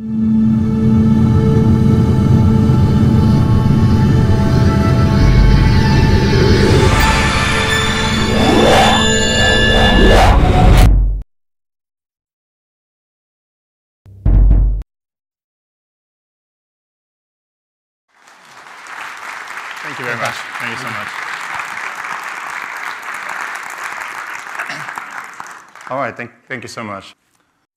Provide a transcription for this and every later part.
Thank you very much. Thank you so much. All right, thank, thank you so much.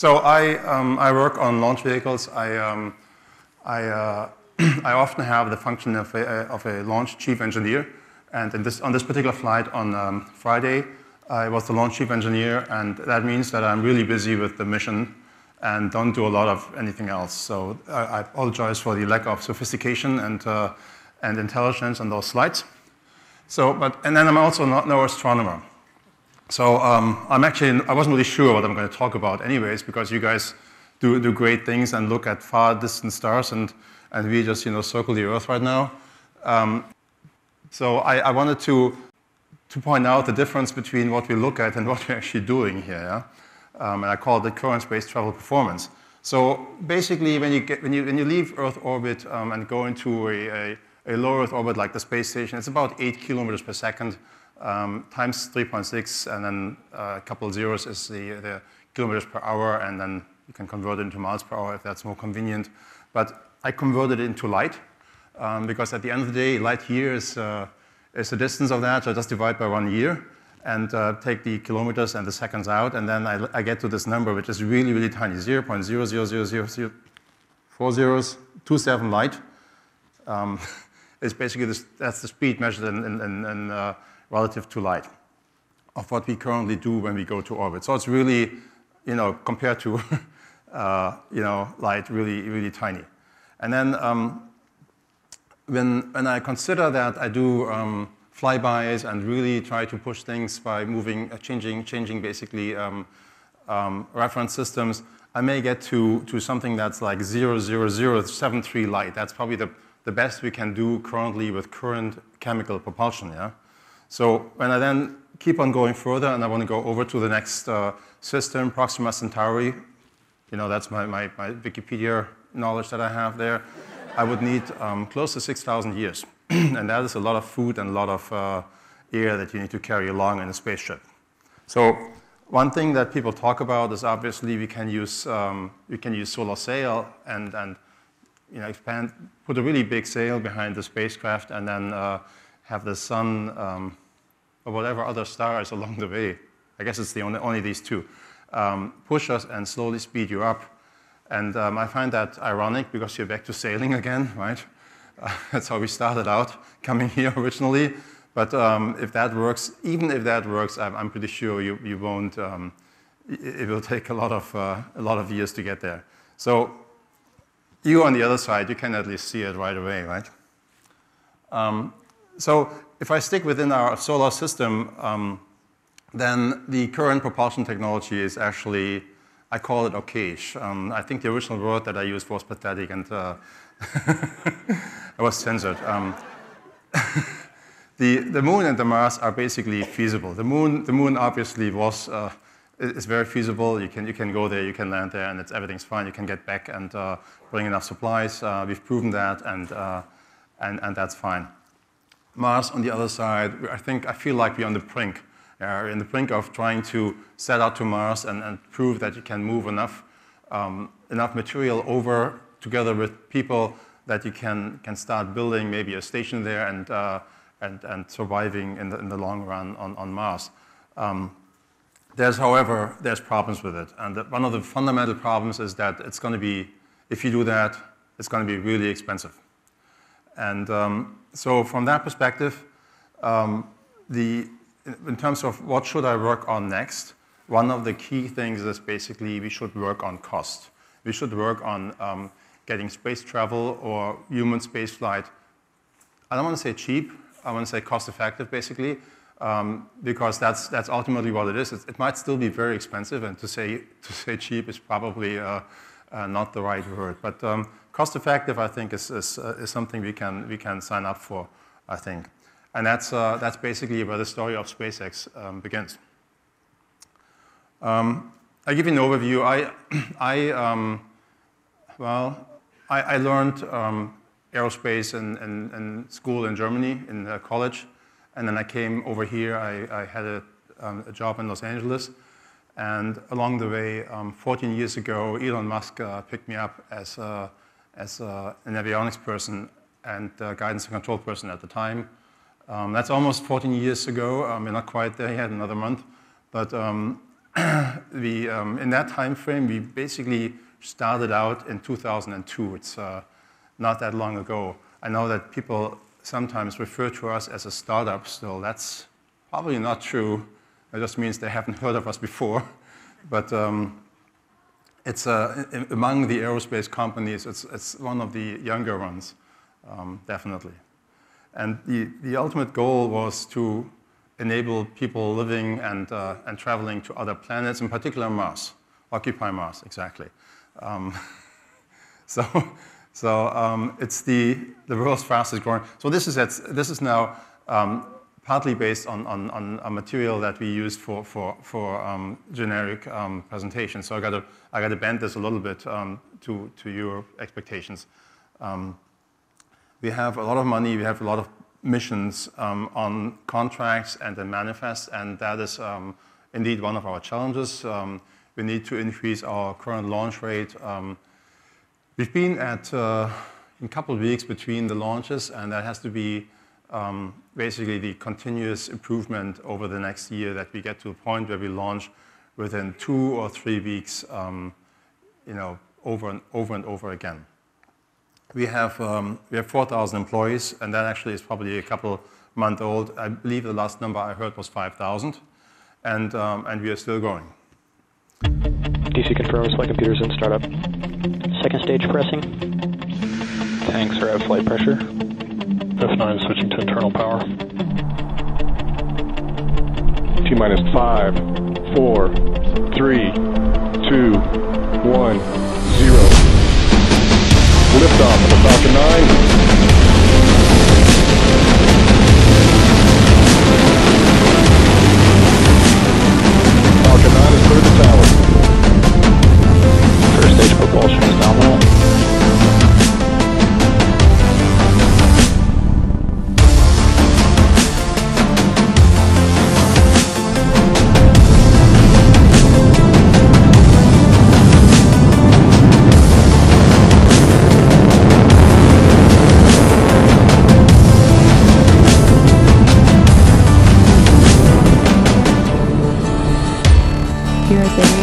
So I, um, I work on launch vehicles. I, um, I, uh, I often have the function of a, of a launch chief engineer. And this, on this particular flight on um, Friday, I was the launch chief engineer, and that means that I'm really busy with the mission and don't do a lot of anything else. So I, I apologize for the lack of sophistication and, uh, and intelligence on those slides. So, but, and then I'm also not no astronomer. So um, I'm actually, I wasn't really sure what I'm going to talk about anyways, because you guys do, do great things and look at far distant stars, and, and we just, you know, circle the Earth right now. Um, so I, I, wanted to, to point out the difference between what we look at and what we're actually doing here. Yeah? Um, and I call it the current space travel performance. So basically, when you, get, when you, when you leave Earth orbit um, and go into a, a, a low Earth orbit like the space station, it's about 8 kilometers per second um, times 3.6, and then uh, a couple zeros is the, the, kilometers per hour, and then you can convert it into miles per hour if that's more convenient. But I converted it into light, um, because at the end of the day, light year is, uh, is the distance of that, so I just divide by one year and uh, take the kilometers and the seconds out, and then I, I, get to this number, which is really, really tiny, 0.0000040 zeros, light. Um, is basically this, that's the speed measured in, in, in, in uh, relative to light of what we currently do when we go to orbit. So it's really, you know, compared to, uh, you know, light, really, really tiny. And then um, when, when I consider that I do um, flybys and really try to push things by moving, uh, changing, changing basically um, um reference systems, I may get to, to something that's like 00073 light. That's probably the, the best we can do currently with current chemical propulsion, yeah? So when I then keep on going further and I want to go over to the next uh, system, Proxima Centauri, you know, that's my, my, my, Wikipedia knowledge that I have there, I would need um, close to 6,000 years. and that is a lot of food and a lot of uh, air that you need to carry along in a spaceship. So one thing that people talk about is obviously we can use, um, we can use solar sail and, and you know, expand, put a really big sail behind the spacecraft and then uh, have the sun um, or whatever other stars along the way, I guess it's the only, only these two, um, push us and slowly speed you up. And um, I find that ironic because you're back to sailing again, right? Uh, that's how we started out coming here originally. But um, if that works, even if that works, I'm, I'm pretty sure you, you won't, um, it will take a lot, of, uh, a lot of years to get there. So you on the other side, you can at least see it right away, right? Um, so if I stick within our solar system, um, then the current propulsion technology is actually, I call it okayish. Um, I think the original word that I used was pathetic, and uh, I was censored. Um, the, the moon and the Mars are basically feasible. The moon, the moon obviously was, uh, is very feasible. You can, you can go there, you can land there, and it's, everything's fine. You can get back and uh, bring enough supplies. Uh, we've proven that, and, uh, and, and that's fine. Mars on the other side, I think, I feel like we're on the brink. Uh, in the brink of trying to set out to Mars and, and prove that you can move enough, um, enough material over together with people that you can, can start building maybe a station there and, uh, and, and surviving in the, in the long run on, on Mars. Um, there's, however, there's problems with it. And the, one of the fundamental problems is that it's going to be, if you do that, it's going to be really expensive. And um, so from that perspective, um, the, in terms of what should I work on next, one of the key things is basically we should work on cost. We should work on um, getting space travel or human spaceflight. I don't want to say cheap. I want to say cost effective, basically, um, because that's, that's ultimately what it is. It, it, might still be very expensive, and to say, to say cheap is probably uh, uh, not the right word. But um, cost effective, I think, is, is, uh, is, something we can, we can sign up for, I think. And that's, uh, that's basically where the story of SpaceX um, begins. Um, I give you an overview. I, I, um, Well, I, I learned um, aerospace in, in, in, school in Germany, in uh, college. And then I came over here. I, I had a, um, a, job in Los Angeles. And along the way, um, 14 years ago, Elon Musk uh, picked me up as, uh, as an avionics person and guidance and control person at the time. Um, that's almost 14 years ago. Um, we're not quite there yet, another month. But um, we, um, in that time frame, we basically started out in 2002. It's uh, not that long ago. I know that people sometimes refer to us as a startup still. That's probably not true. It just means they haven't heard of us before. But um, it's uh, among the aerospace companies, it's, it's one of the younger ones, um, definitely. And the, the ultimate goal was to enable people living and, uh, and traveling to other planets, in particular Mars, occupy Mars, exactly. Um, so so um, it's the, the world's fastest growing. So this is, this is now um, partly based on, on, on, a material that we use for, for, for um, generic um, presentations. So I gotta, I got to bend this a little bit um, to, to your expectations. Um, we have a lot of money, we have a lot of missions on contracts and the manifest, and that is indeed one of our challenges. we need to increase our current launch rate We've been at uh, a couple of weeks between the launches, and that has to be um, basically the continuous improvement over the next year that we get to a point where we launch within two or three weeks, um, you know, over and over and over again. We have, um, we have 4,000 employees, and that actually is probably a couple month old. I believe the last number I heard was 5,000, and, um, and we are still growing. DC confirms flight computers in startup. Second stage pressing. Tanks are at flight pressure. F9 switching to internal power. T minus five, four, three, two, one, zero. Liftoff of the Falcon 9.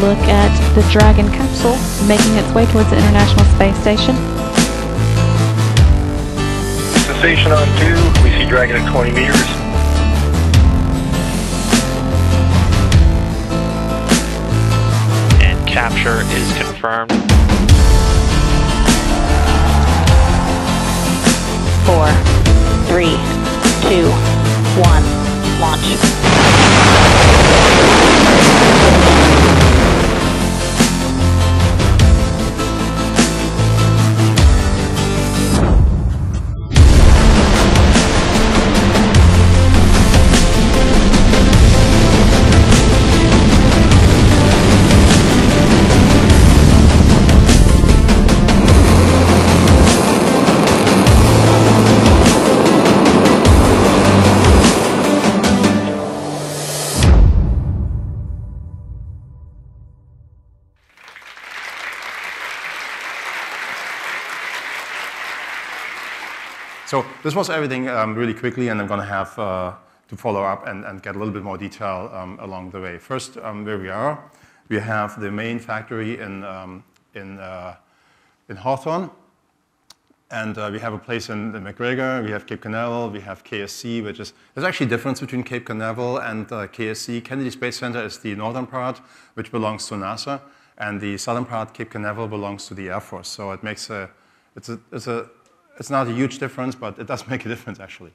Look at the Dragon capsule making its way towards the International Space Station. Station on two, we see Dragon at 20 meters. And capture is confirmed. Four, three, two, one, launch. This was everything um, really quickly, and I'm going to have uh, to follow up and, and, get a little bit more detail um, along the way. First, um, where we are, we have the main factory in, um, in, uh, in Hawthorne, and uh, we have a place in, McGregor, we have Cape Canaveral, we have KSC, which is, there's actually a difference between Cape Canaveral and uh, KSC. Kennedy Space Center is the northern part, which belongs to NASA, and the southern part, Cape Canaveral, belongs to the Air Force. So it makes a, it's a, it's a it's not a huge difference, but it does make a difference, actually.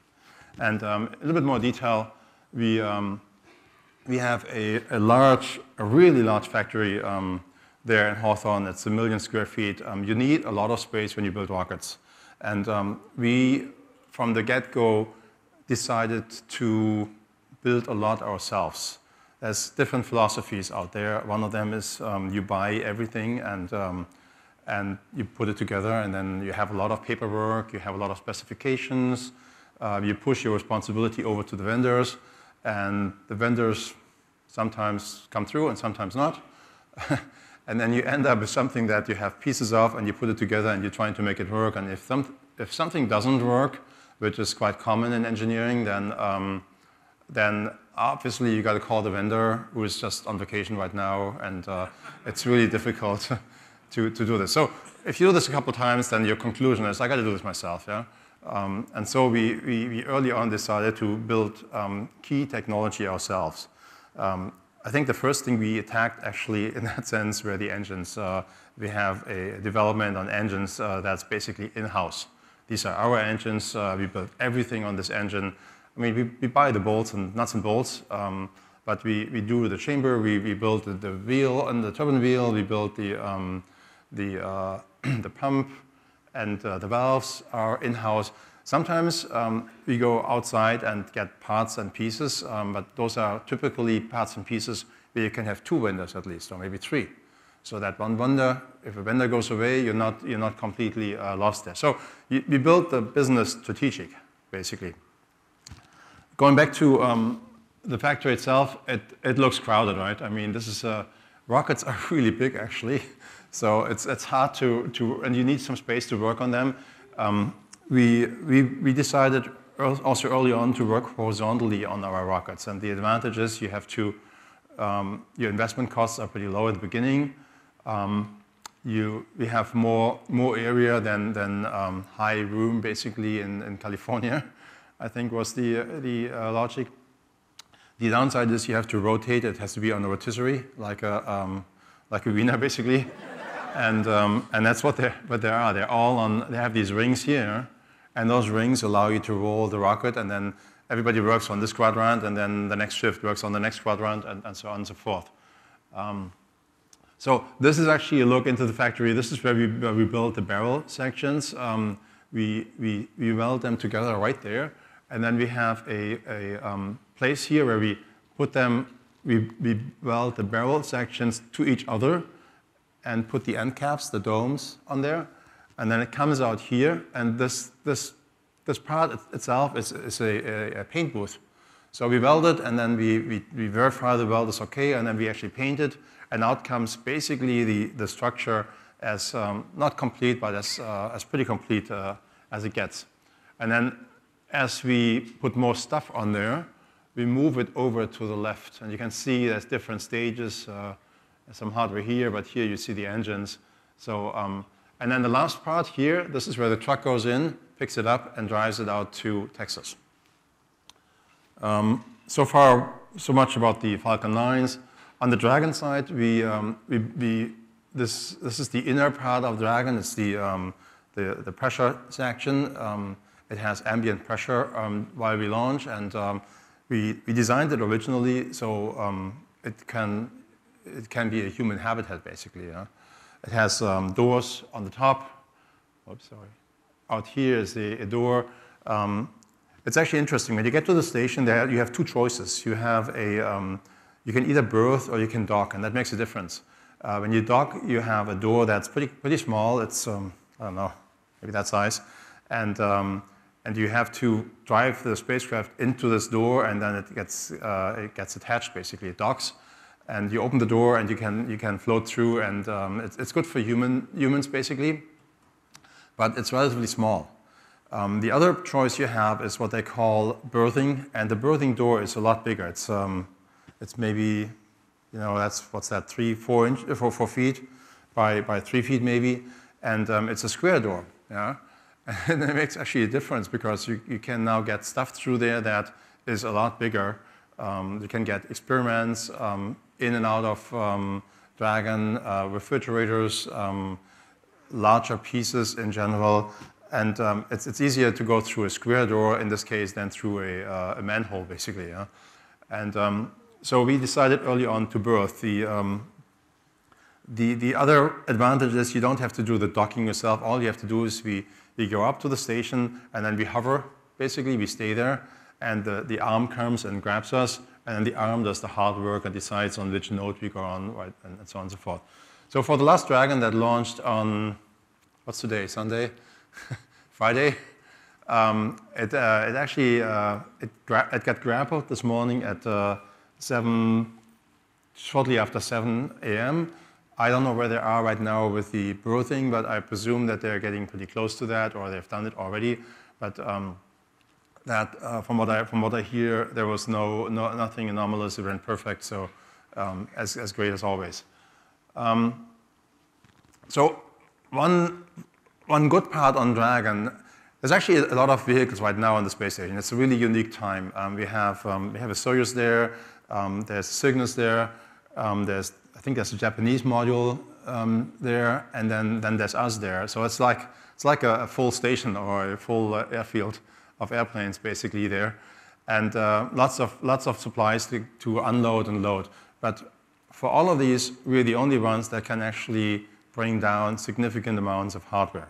And um, a little bit more detail, we, um, we have a, a, large, a really large factory um, there in Hawthorne. It's a million square feet. Um, you need a lot of space when you build rockets. And um, we, from the get-go, decided to build a lot ourselves. There's different philosophies out there. One of them is um, you buy everything and and you put it together, and then you have a lot of paperwork, you have a lot of specifications, uh, you push your responsibility over to the vendors, and the vendors sometimes come through and sometimes not. and then you end up with something that you have pieces of, and you put it together, and you're trying to make it work. And if, some, if something doesn't work, which is quite common in engineering, then, um, then obviously you got to call the vendor who is just on vacation right now, and uh, it's really difficult to, to do this. So if you do this a couple times, then your conclusion is, I got to do this myself. Yeah? Um, and so we, we, we, early on decided to build um, key technology ourselves. Um, I think the first thing we attacked actually in that sense were the engines. Uh, we have a development on engines uh, that's basically in-house. These are our engines. Uh, we built everything on this engine. I mean, we, we buy the bolts and nuts and bolts, um, but we, we do the chamber, we, we built the, the wheel and the turbine wheel, we built the, um, the, uh, the pump, and uh, the valves are in-house. Sometimes um, we go outside and get parts and pieces, um, but those are typically parts and pieces where you can have two vendors at least, or maybe three. So that one vendor, if a vendor goes away, you're not, you're not completely uh, lost there. So you, we built the business strategic, basically. Going back to um, the factory itself, it, it looks crowded, right? I mean, this is, uh, rockets are really big, actually. So it's, it's hard to, to, and you need some space to work on them. Um, we, we, we decided also early on to work horizontally on our rockets. And the advantage is you have to, um, your investment costs are pretty low at the beginning. Um, you, we have more, more area than, than um, high room basically in, in California, I think was the, the uh, logic. The downside is you have to rotate. It has to be on a rotisserie, like a, um, like a wiener basically. And, um, and that's what, what they are. They're all on, they have these rings here, and those rings allow you to roll the rocket, and then everybody works on this quadrant, and then the next shift works on the next quadrant, and, and so on and so forth. Um, so this is actually a look into the factory. This is where we, where we build the barrel sections. Um, we, we, we weld them together right there, and then we have a, a um, place here where we put them, we, we weld the barrel sections to each other, and put the end caps, the domes, on there. And then it comes out here, and this, this, this part itself is, is a, a, paint booth. So we weld it, and then we, we, we verify the weld is okay, and then we actually paint it, and out comes basically the, the structure as um, not complete, but as, uh, as pretty complete uh, as it gets. And then as we put more stuff on there, we move it over to the left. And you can see there's different stages. Uh, some hardware here, but here you see the engines. So, um, and then the last part here, this is where the truck goes in, picks it up, and drives it out to Texas. Um, so far, so much about the Falcon 9s. On the Dragon side, we, um, we, we, this, this is the inner part of Dragon. It's the, um, the, the, pressure section. Um, it has ambient pressure um, while we launch, and we, we designed it originally so it can it can be a human habitat, basically. Yeah? It has um, doors on the top. Oops, sorry. Out here is a, a door. Um, it's actually interesting. When you get to the station, there you have two choices. You have a, um, you can either berth or you can dock, and that makes a difference. Uh, when you dock, you have a door that's pretty, pretty small. It's, um, I don't know, maybe that size. And, um, and you have to drive the spacecraft into this door, and then it gets, uh, it gets attached, basically. It docks and you open the door and you can, you can float through and um, it's, it's good for human, humans basically, but it's relatively small. Um, the other choice you have is what they call berthing, and the berthing door is a lot bigger. It's, um, it's maybe, you know, that's, what's that, three, four, inch, four, four feet by, by three feet maybe, and um, it's a square door, yeah? And it makes actually a difference because you, you can now get stuff through there that is a lot bigger. Um, you can get experiments, um, in and out of um, Dragon, uh, refrigerators, um, larger pieces in general. And um, it's, it's easier to go through a square door in this case than through a, uh, a manhole, basically. Yeah? And um, so we decided early on to berth. The, um, the, the other advantage is you don't have to do the docking yourself. All you have to do is we, we go up to the station and then we hover, basically, we stay there, and the, the arm comes and grabs us, and the arm does the hard work and decides on which node we go on, right, and, and so on and so forth. So for the last Dragon that launched on, what's today, Sunday? Friday? Um, it, uh, it actually, uh, it, it, got grappled this morning at uh, 7, shortly after 7 a.m. I don't know where they are right now with the berthing, but I presume that they're getting pretty close to that or they've done it already. But um, that, uh, from, what I, from what I hear, there was no, no nothing anomalous, it went perfect, so um, as, as great as always. Um, so one, one good part on Dragon, there's actually a lot of vehicles right now on the space station. It's a really unique time. Um, we, have, um, we have a Soyuz there, um, there's Cygnus there, um, there's, I think there's a Japanese module there, and then, then there's us there. So it's like, it's like a, a full station or a full uh, airfield of airplanes basically there. And uh, lots, of, lots of supplies to, to unload and load. But for all of these, we're the only ones that can actually bring down significant amounts of hardware.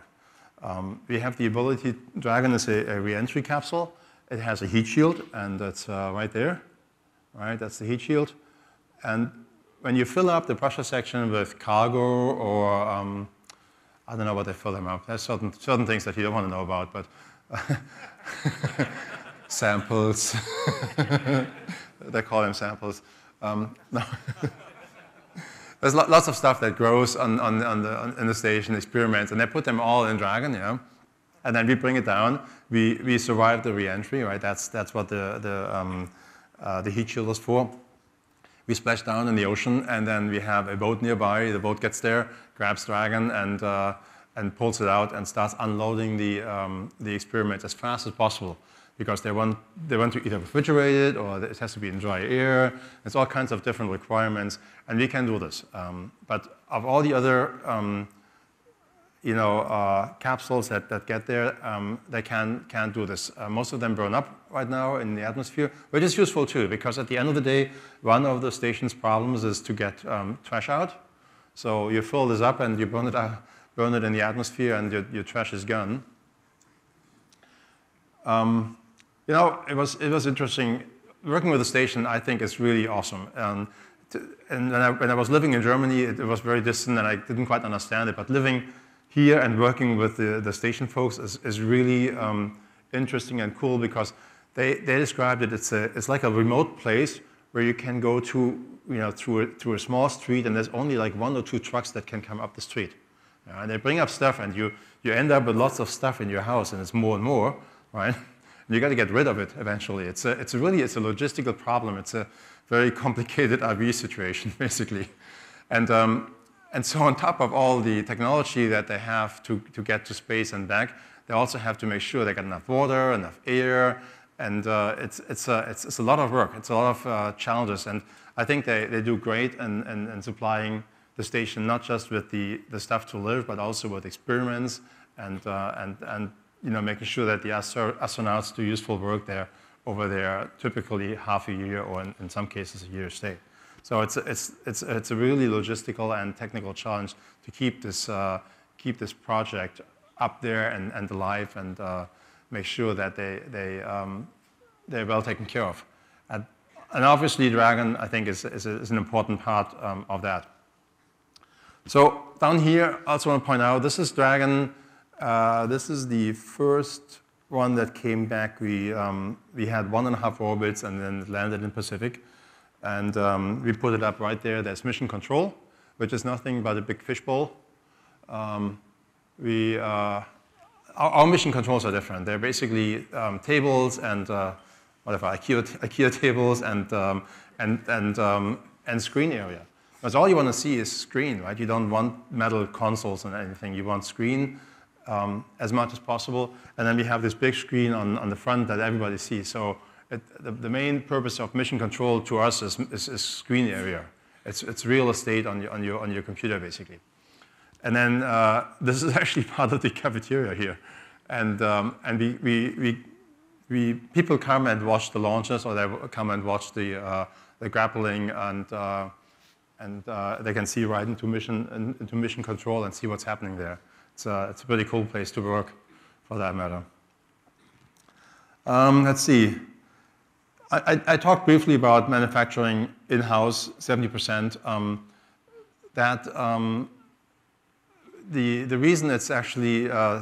Um, we have the ability, Dragon is a, a re-entry capsule. It has a heat shield, and that's uh, right there. Right, that's the heat shield. And when you fill up the pressure section with cargo or, um, I don't know what they fill them up. There's certain, certain things that you don't want to know about, but samples. they call them samples. Um, no. There's lots of stuff that grows on, on, on the, on, in the station, experiments, and they put them all in Dragon, yeah? And then we bring it down. We, we survive the reentry, right? That's, that's what the, the, um, uh, the heat shield is for. We splash down in the ocean, and then we have a boat nearby. The boat gets there, grabs Dragon, and, uh, and pulls it out and starts unloading the, um, the experiment as fast as possible because they want, they want to either refrigerate it or it has to be in dry air. There's all kinds of different requirements, and we can do this. Um, but of all the other um, you know, uh, capsules that, that get there, um, they can, can't do this. Uh, most of them burn up right now in the atmosphere, which is useful too, because at the end of the day, one of the station's problems is to get um, trash out. So you fill this up and you burn it, out, burn it in the atmosphere and your, your trash is gone. Um, you know, it was, it was interesting. Working with the station, I think, is really awesome. And, to, and when, I, when I was living in Germany, it, it, was very distant and I didn't quite understand it. But living here and working with the, the station folks is, is really um, interesting and cool because they, they described it, it's, a, it's like a remote place where you can go to, you know, through a, through a small street and there's only like one or two trucks that can come up the street. And they bring up stuff and you, you end up with lots of stuff in your house and it's more and more, right? you got to get rid of it eventually. It's, a, it's really it's a logistical problem. It's a very complicated RV situation, basically. And, um, and so on top of all the technology that they have to, to get to space and back, they also have to make sure they get enough water, enough air, and uh, it's, it's, a, it's, it's, a lot of work. It's a lot of uh, challenges, and I think they, they do great in, in, in, supplying the station not just with the, the stuff to live, but also with experiments and, uh, and, and you know, making sure that the astronauts do useful work there over their typically half a year or in, in some cases a year stay. So it's, it's, it's, it's a really logistical and technical challenge to keep this, uh, keep this project up there and, and alive and uh, make sure that they, they, um, they're well taken care of. And, and obviously Dragon, I think, is, is, is an important part um, of that. So down here, I also want to point out, this is Dragon uh, this is the first one that came back. We, um, we had one and a half orbits and then landed in Pacific. And um, we put it up right there. There's mission control, which is nothing but a big fishbowl. Um, we, uh, our, our, mission controls are different. They're basically um, tables and uh, whatever, IKEA, IKEA tables and, um, and, and, um, and screen area. Because all you want to see is screen, right? You don't want metal consoles and anything. You want screen um, as much as possible. And then we have this big screen on, on the front that everybody sees. So it, the, the, main purpose of mission control to us is, is, is screen area. It's, it's real estate on your, on, your, on your computer, basically. And then uh, this is actually part of the cafeteria here. And, um, and we, we, we, we, people come and watch the launches or they come and watch the, uh, the grappling and, uh, and uh, they can see right into mission, into mission control and see what's happening there. It's a, it's a pretty cool place to work, for that matter. Um, let's see. I, I, I, talked briefly about manufacturing in-house, 70%. Um, that um, the, the reason it's actually uh,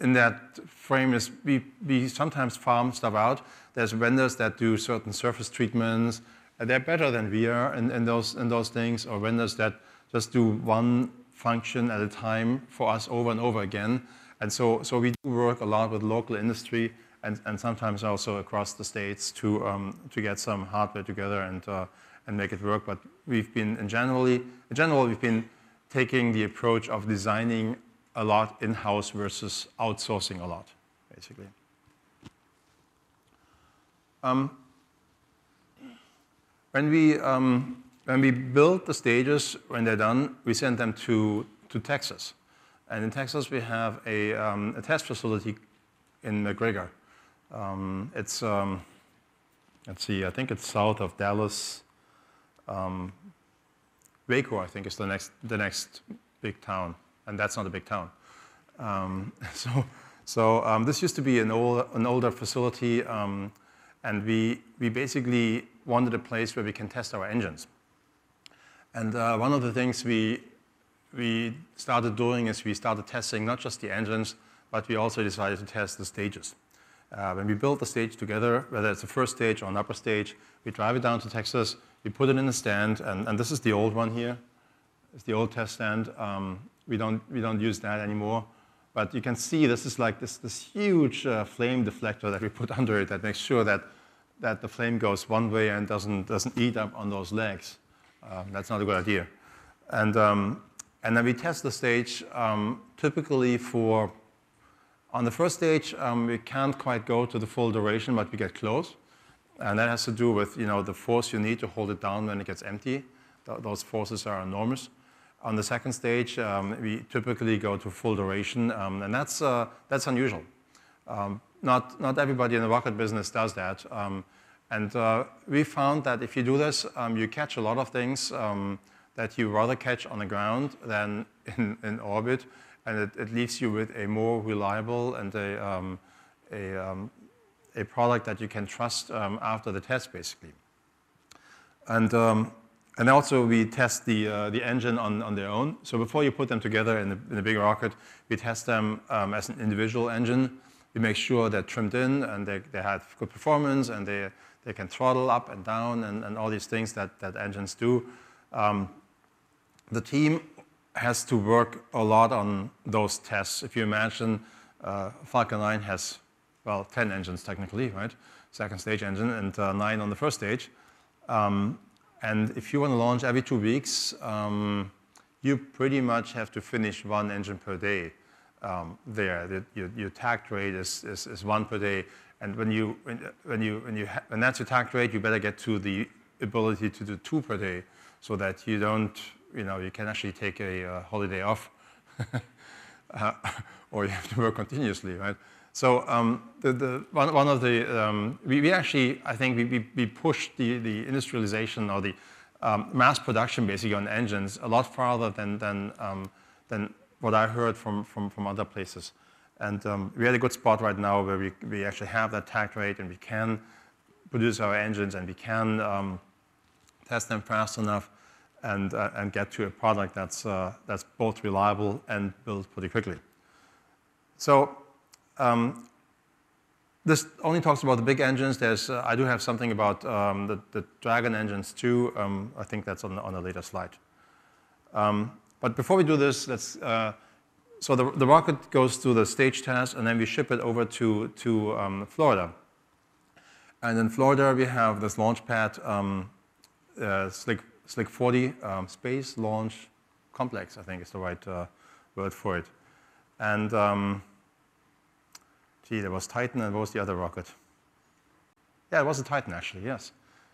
in that frame is we, we sometimes farm stuff out. There's vendors that do certain surface treatments. And they're better than we are in, in, those, in those things, or vendors that just do one function at a time for us over and over again. And so, so we do work a lot with local industry and, and sometimes also across the states to, um, to get some hardware together and, uh, and make it work. But we've been, in, generally, in general, we've been taking the approach of designing a lot in-house versus outsourcing a lot, basically. Um, when we um, when we build the stages, when they're done, we send them to to Texas, and in Texas we have a, um, a test facility in McGregor. Um, it's um, let's see, I think it's south of Dallas. Um, Waco, I think, is the next the next big town, and that's not a big town. Um, so, so um, this used to be an, old, an older facility, um, and we, we basically wanted a place where we can test our engines. And uh, one of the things we, we started doing is we started testing not just the engines, but we also decided to test the stages. Uh, when we build the stage together, whether it's the first stage or an upper stage, we drive it down to Texas, we put it in a stand, and, and this is the old one here. It's the old test stand. Um, we, don't, we don't use that anymore. But you can see this is like this, this huge uh, flame deflector that we put under it that makes sure that, that the flame goes one way and doesn't, doesn't eat up on those legs. Um, that's not a good idea. And, um, and then we test the stage um, typically for, on the first stage, um, we can't quite go to the full duration, but we get close. And that has to do with you know, the force you need to hold it down when it gets empty. Th those forces are enormous. On the second stage, um, we typically go to full duration, um, and that's, uh, that's unusual. Um, not, not everybody in the rocket business does that. Um, and uh, we found that if you do this, um, you catch a lot of things um, that you rather catch on the ground than in, in orbit, and it, it, leaves you with a more reliable and a, a, a product that you can trust after the test, basically. And and also we test the, uh, the engine on, on their own. So before you put them together in a, in a big rocket, we test them um, as an individual engine. We make sure they're trimmed in and they, they have good performance and they, they can throttle up and down and, and all these things that, that engines do. Um, the team has to work a lot on those tests. If you imagine uh, Falcon 9 has, well, 10 engines technically, right? Second stage engine and uh, nine on the first stage. Um, and if you want to launch every two weeks, um, you pretty much have to finish one engine per day um, there. The, your, your takt rate is, is, is, one per day. And when, you, when, when, you, when, you when that's your takt rate, you better get to the ability to do two per day so that you don't, you know, you can actually take a uh, holiday off uh, or you have to work continuously, right? So um, the, the, one, one, of the, um, we, we, actually, I think we, we, we pushed the, the industrialization or the um, mass production basically on engines a lot farther than, than, um, than what I heard from, from, from other places. And um, we're at a good spot right now where we, we actually have that takt rate and we can produce our engines and we can um, test them fast enough and, uh, and get to a product that's, uh, that's both reliable and built pretty quickly. So um, this only talks about the big engines. There's, uh, I do have something about um, the, the, Dragon engines too. Um, I think that's on, on a later slide. Um, but before we do this, let's, uh, so the, the, rocket goes through the stage test and then we ship it over to, to um, Florida. And in Florida, we have this launch pad, um, uh, Slick, Slick 40 Space Launch Complex, I think is the right uh, word for it. And Gee, there was Titan and what was the other rocket? Yeah, it was a Titan actually, yes.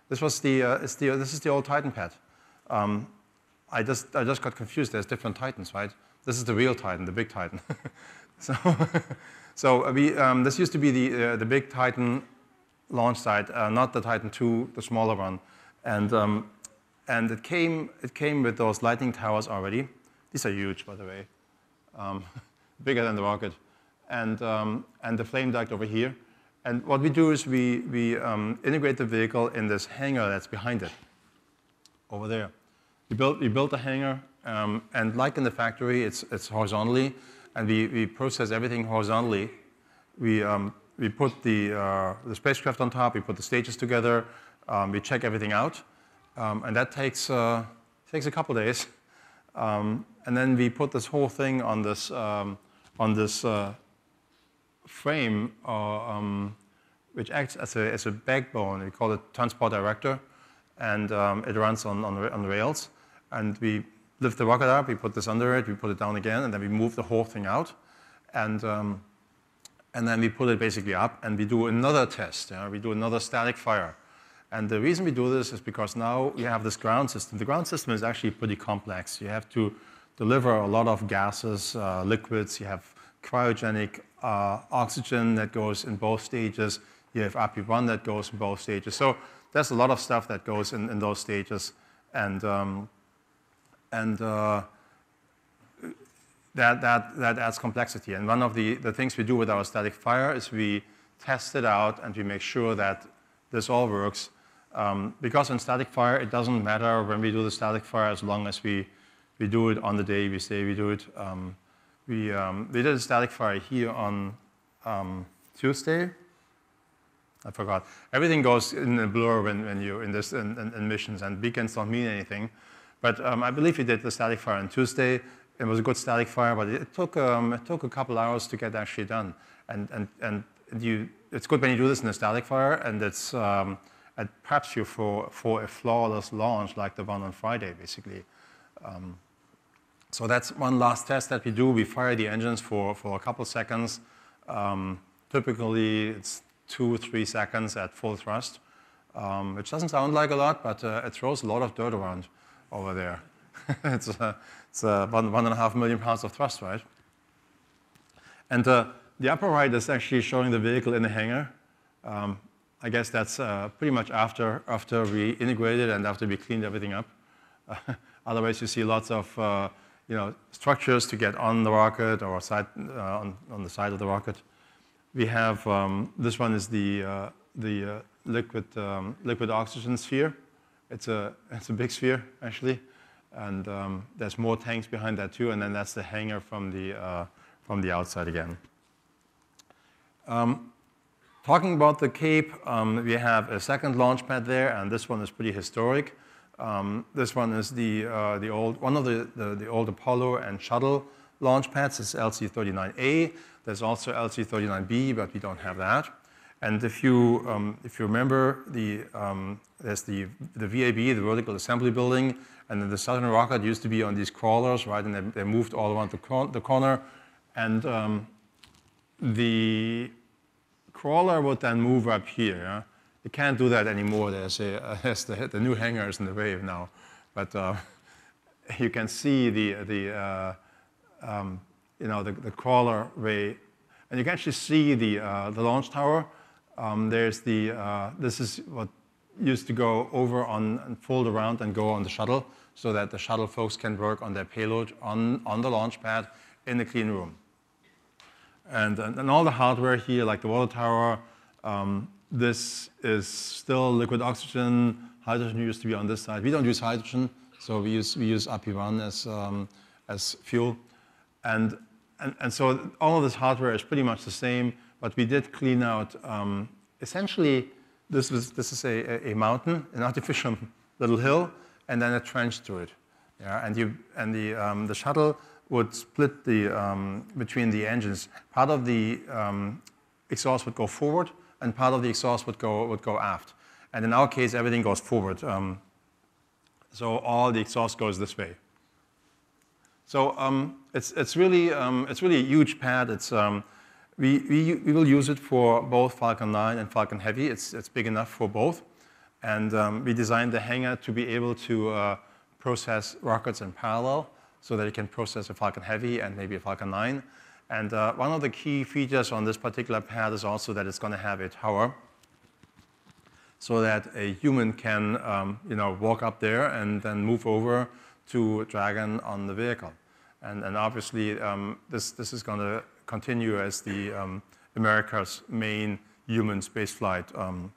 This was the, uh, the this is the old Titan pad. Um, I, just, I just got confused. There's different Titans, right? This is the real Titan, the big Titan. so so we, um, this used to be the, uh, the big Titan launch site, uh, not the Titan II, the smaller one. And, um, and it, came, it came with those lightning towers already. These are huge, by the way, um, bigger than the rocket and, um, and the flame duct over here. And what we do is we, we um, integrate the vehicle in this hangar that's behind it, over there. We built, we built a hangar Um, and like in the factory, it's, it's horizontally, and we, we process everything horizontally. We, um, we put the, uh, the spacecraft on top, we put the stages together, um, we check everything out, um, and that takes, uh, takes a couple days. Um, and then we put this whole thing on this, um, on this uh, frame, uh, which acts as a, as a backbone. We call it transport director, and it runs on, on, on rails. And we lift the rocket up, we put this under it, we put it down again, and then we move the whole thing out. And, um, and then we put it basically up, and we do another test. Yeah? We do another static fire. And the reason we do this is because now we have this ground system. The ground system is actually pretty complex. You have to deliver a lot of gases, uh, liquids. You have cryogenic uh, oxygen that goes in both stages. You have RP1 that goes in both stages. So there's a lot of stuff that goes in, in those stages. And, um, and uh, that, that, that adds complexity. And one of the, the things we do with our static fire is we test it out and we make sure that this all works. Um, because in static fire, it doesn't matter when we do the static fire as long as we, we do it on the day we say we do it. Um, we, um, we did a static fire here on um, Tuesday, I forgot. Everything goes in a blur when, when you're in this in, in, in missions, and beacons don't mean anything. But um, I believe we did the static fire on Tuesday. It was a good static fire, but it took, um, it took a couple hours to get actually done. And, and, and you, it's good when you do this in a static fire, and it's um, it preps you for, for a flawless launch like the one on Friday, basically. Um, so that's one last test that we do. We fire the engines for, for a couple seconds. Um, typically, it's two, three seconds at full thrust, um, which doesn't sound like a lot, but uh, it throws a lot of dirt around over there. it's uh, it's uh, one, one and a half million pounds of thrust, right? And uh, the upper right is actually showing the vehicle in the hangar. Um, I guess that's uh, pretty much after, after we integrated and after we cleaned everything up. otherwise, you see lots of uh, you know, structures to get on the rocket or side, on, on the side of the rocket we have, um, this one is the, uh, the uh, liquid, um, liquid oxygen sphere. It's a, it's a big sphere, actually. And um, there's more tanks behind that, too. And then that's the hangar from the, uh, from the outside again. Um, talking about the Cape, um, we have a second launch pad there, and this one is pretty historic. Um, this one is the, uh, the old, one of the, the, the old Apollo and shuttle launch pads. It's LC-39A. There's also LC39B, but we don't have that. And if you, um, if you remember, the, um, there's the, the VAB, the Vertical Assembly Building, and then the Saturn Rocket used to be on these crawlers, right? And they, they moved all around the, cor the corner. And um, the crawler would then move up here. Yeah? You can't do that anymore. There's, a, uh, there's the, the new hangars in the wave now. But uh, you can see the, the, uh, um, you know, the, the crawler way. And you can actually see the, uh, the launch tower. Um, there's the, uh, this is what used to go over on and fold around and go on the shuttle so that the shuttle folks can work on their payload on, on the launch pad in the clean room. And, and, and all the hardware here, like the water tower, um, this is still liquid oxygen. Hydrogen used to be on this side. We don't use hydrogen, so we use, we use RP1 as, um, as fuel. And and, and, so all of this hardware is pretty much the same, but we did clean out, um, essentially, this, was, this is a, a, mountain, an artificial little hill, and then a trench to it. Yeah, and, you, and the, um, the shuttle would split the, um, between the engines. Part of the um, exhaust would go forward, and part of the exhaust would go, would go aft. And in our case, everything goes forward. Um, so all the exhaust goes this way. So um, it's, it's, really, um, it's really a huge pad. It's, we, we, we will use it for both Falcon 9 and Falcon Heavy. It's, it's big enough for both. And um, we designed the hangar to be able to uh, process rockets in parallel so that it can process a Falcon Heavy and maybe a Falcon 9. And uh, one of the key features on this particular pad is also that it's going to have a tower so that a human can um, you know, walk up there and then move over to Dragon on the vehicle. And, and obviously, um, this, this is going to continue as the um, America's main human spaceflight um,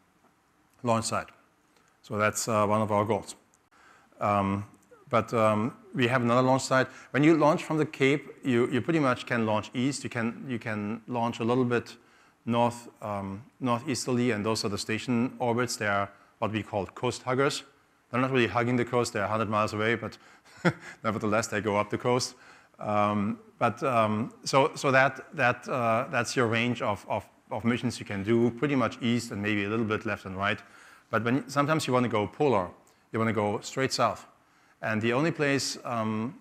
launch site. So that's uh, one of our goals. Um, but um, we have another launch site. When you launch from the Cape, you, you pretty much can launch east. You can, you can launch a little bit north, um, northeasterly, and those are the station orbits. They are what we call coast huggers. They're not really hugging the coast, they're 100 miles away, but nevertheless, they go up the coast. Um, but um, so, so that, that, uh, that's your range of, of, of, missions you can do, pretty much east and maybe a little bit left and right. But when, sometimes you want to go polar, you want to go straight south. And the only place, um,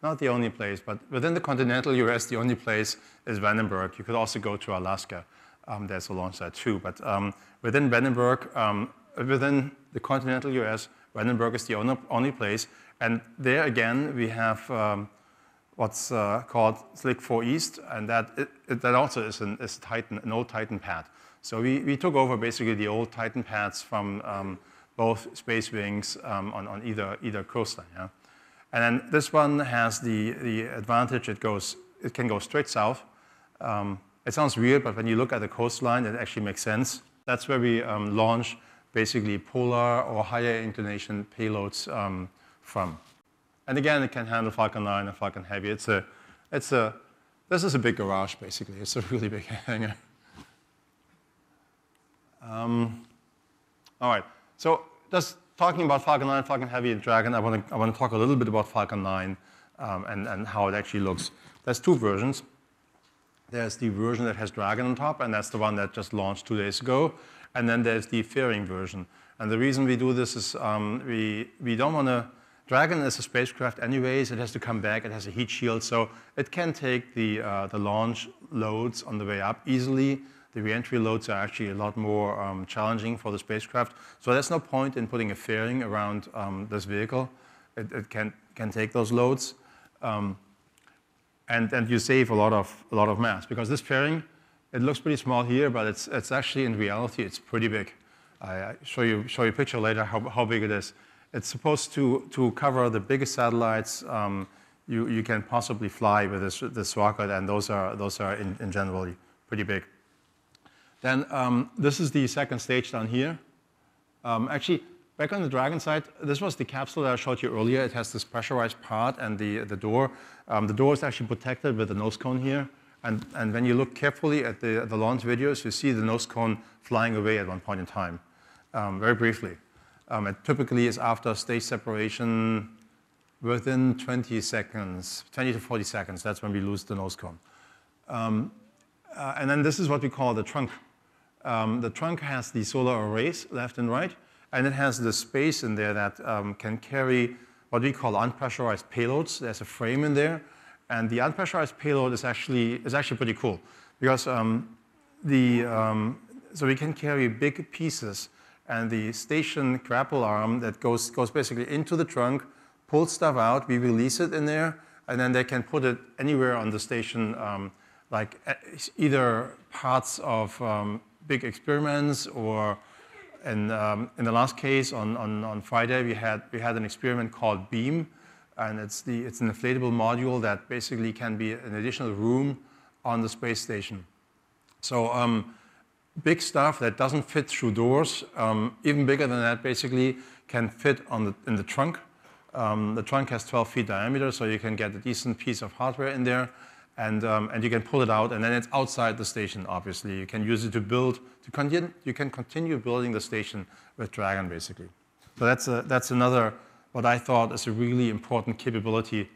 not the only place, but within the continental US, the only place is Vandenberg. You could also go to Alaska. Um, there's a launch site too. But um, within Vandenberg, um, within the continental US, Vandenberg is the only, only place. And there again, we have um, what's uh, called Slick 4 East, and that, it, it, that also is, an, is Titan, an old Titan pad. So we, we took over basically the old Titan pads from um, both space wings um, on, on either, either coastline. Yeah? And then this one has the, the advantage it, goes, it can go straight south. Um, it sounds weird, but when you look at the coastline, it actually makes sense. That's where we um, launch basically polar or higher inclination payloads um, from. And again, it can handle Falcon 9 and Falcon Heavy. It's a, it's a, this is a big garage, basically. It's a really big hangar. Um, all right, so just talking about Falcon 9, Falcon Heavy, and Dragon, I want to I want to talk a little bit about Falcon 9 um, and, and how it actually looks. There's two versions. There's the version that has Dragon on top, and that's the one that just launched two days ago. And then there's the fairing version. And the reason we do this is um, we, we don't want to Dragon is a spacecraft anyways. It has to come back. It has a heat shield, so it can take the, uh, the launch loads on the way up easily. The reentry loads are actually a lot more um, challenging for the spacecraft. So there's no point in putting a fairing around um, this vehicle. It, it, can, can take those loads. Um, and, and you save a lot, of, a lot of mass because this fairing, it looks pretty small here, but it's, it's actually in reality, it's pretty big. I show you, show you a picture later how, how big it is. It's supposed to, to cover the biggest satellites um, you, you can possibly fly with this, this rocket, and those are, those are in, in general pretty big. Then um, this is the second stage down here. Um, actually, back on the Dragon side, this was the capsule that I showed you earlier. It has this pressurized part and the, the door. Um, the door is actually protected with a nose cone here. And, and when you look carefully at the, the launch videos, you see the nose cone flying away at one point in time, um, very briefly. Um, it typically is after stage separation within 20 seconds, 20 to 40 seconds. That's when we lose the nose cone. Um, uh, and then this is what we call the trunk. Um, the trunk has the solar arrays left and right, and it has the space in there that um, can carry what we call unpressurized payloads. There's a frame in there, and the unpressurized payload is actually, is actually pretty cool because um, the, um, so we can carry big pieces and the station grapple arm that goes, goes basically into the trunk, pulls stuff out, we release it in there, and then they can put it anywhere on the station, um, like either parts of um, big experiments or in, um, in the last case on, on, on Friday, we had, we had an experiment called BEAM, and it's, the, it's an inflatable module that basically can be an additional room on the space station. So um, big stuff that doesn't fit through doors, um, even bigger than that basically, can fit on the, in the trunk. Um, the trunk has 12 feet diameter, so you can get a decent piece of hardware in there, and, um, and you can pull it out, and then it's outside the station, obviously. You can use it to build, to continue, you can continue building the station with Dragon, basically. So that's, a, that's another, what I thought is a really important capability.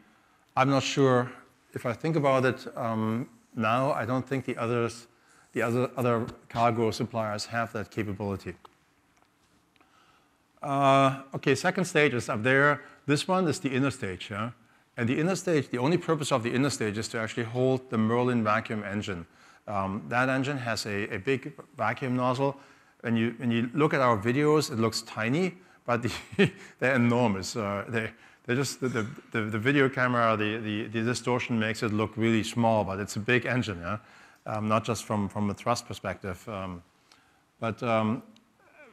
I'm not sure, if I think about it um, now, I don't think the others the other, other cargo suppliers have that capability. Uh, okay, second stage is up there. This one is the inner stage. Yeah? And the inner stage, the only purpose of the inner stage is to actually hold the Merlin vacuum engine. Um, that engine has a, a, big vacuum nozzle. When you, when you look at our videos, it looks tiny, but the, they're enormous. Uh, they, they're just, the, the, the, video camera, the, the, the distortion makes it look really small, but it's a big engine. Yeah? Um, not just from, from a thrust perspective. Um, but um,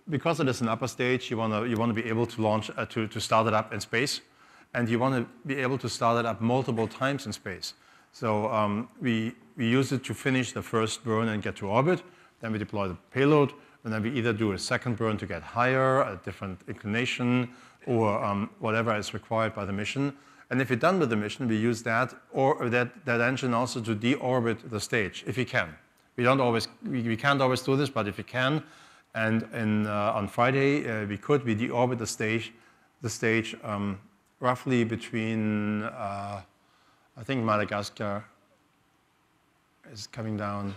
because it is an upper stage, you want to you wanna be able to launch, uh, to, to start it up in space. And you want to be able to start it up multiple times in space. So um, we, we use it to finish the first burn and get to orbit. Then we deploy the payload. And then we either do a second burn to get higher, a different inclination, or um, whatever is required by the mission. And if you're done with the mission, we use that or that, that engine also to deorbit the stage, if you can. We don't always, we, we can't always do this, but if you can, and in, uh, on Friday uh, we could, we deorbit the stage, the stage um, roughly between, uh, I think Madagascar is coming down.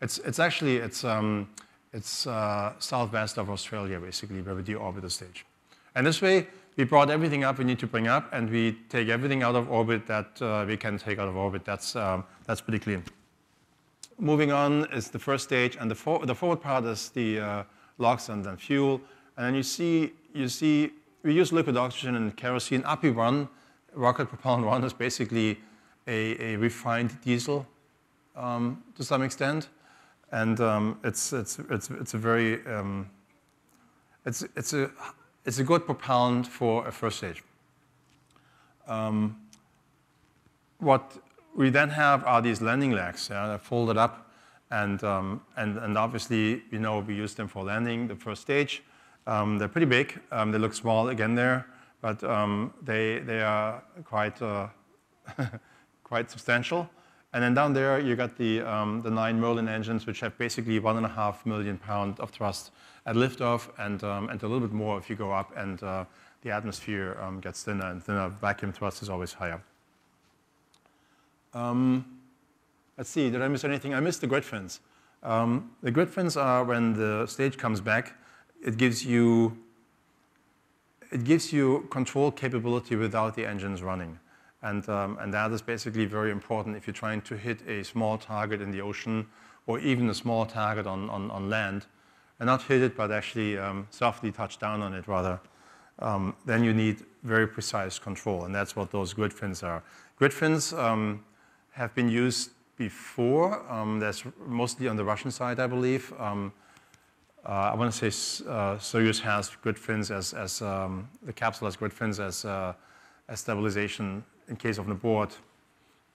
It's, it's actually, it's, um, it's uh, southwest of Australia, basically, where we deorbit the stage. And this way, we brought everything up we need to bring up, and we take everything out of orbit that uh, we can take out of orbit. That's, um, that's pretty clean. Moving on is the first stage, and the, for the forward part is the uh, LOX and then fuel. And then you see, you see, we use liquid oxygen and kerosene. RP-1, rocket propellant 1, is basically a, a refined diesel um, to some extent. And um, it's, it's, it's, it's a very, um, it's, it's a it's a good propellant for a first stage. Um, what we then have are these landing legs yeah, that folded up, and, um, and, and obviously, you know, we use them for landing the first stage. Um, they're pretty big. Um, they look small again there, but um, they, they are quite, uh, quite substantial. And then down there, you got the, um, the nine Merlin engines, which have basically one and a half million pound of thrust at liftoff and, um, and a little bit more if you go up and uh, the atmosphere um, gets thinner and thinner. Vacuum thrust is always higher. Um, let's see, did I miss anything? I missed the grid fins. Um, the grid fins are when the stage comes back, it gives you it gives you control capability without the engines running. And, um, and that is basically very important if you're trying to hit a small target in the ocean or even a small target on, on, on land and not hit it, but actually um, softly touch down on it rather, um, then you need very precise control, and that's what those grid fins are. Grid fins um, have been used before. Um, that's mostly on the Russian side, I believe. Um, uh, I want to say uh, Soyuz has grid fins as, as the capsule has grid fins as, uh, as stabilization in case of an abort.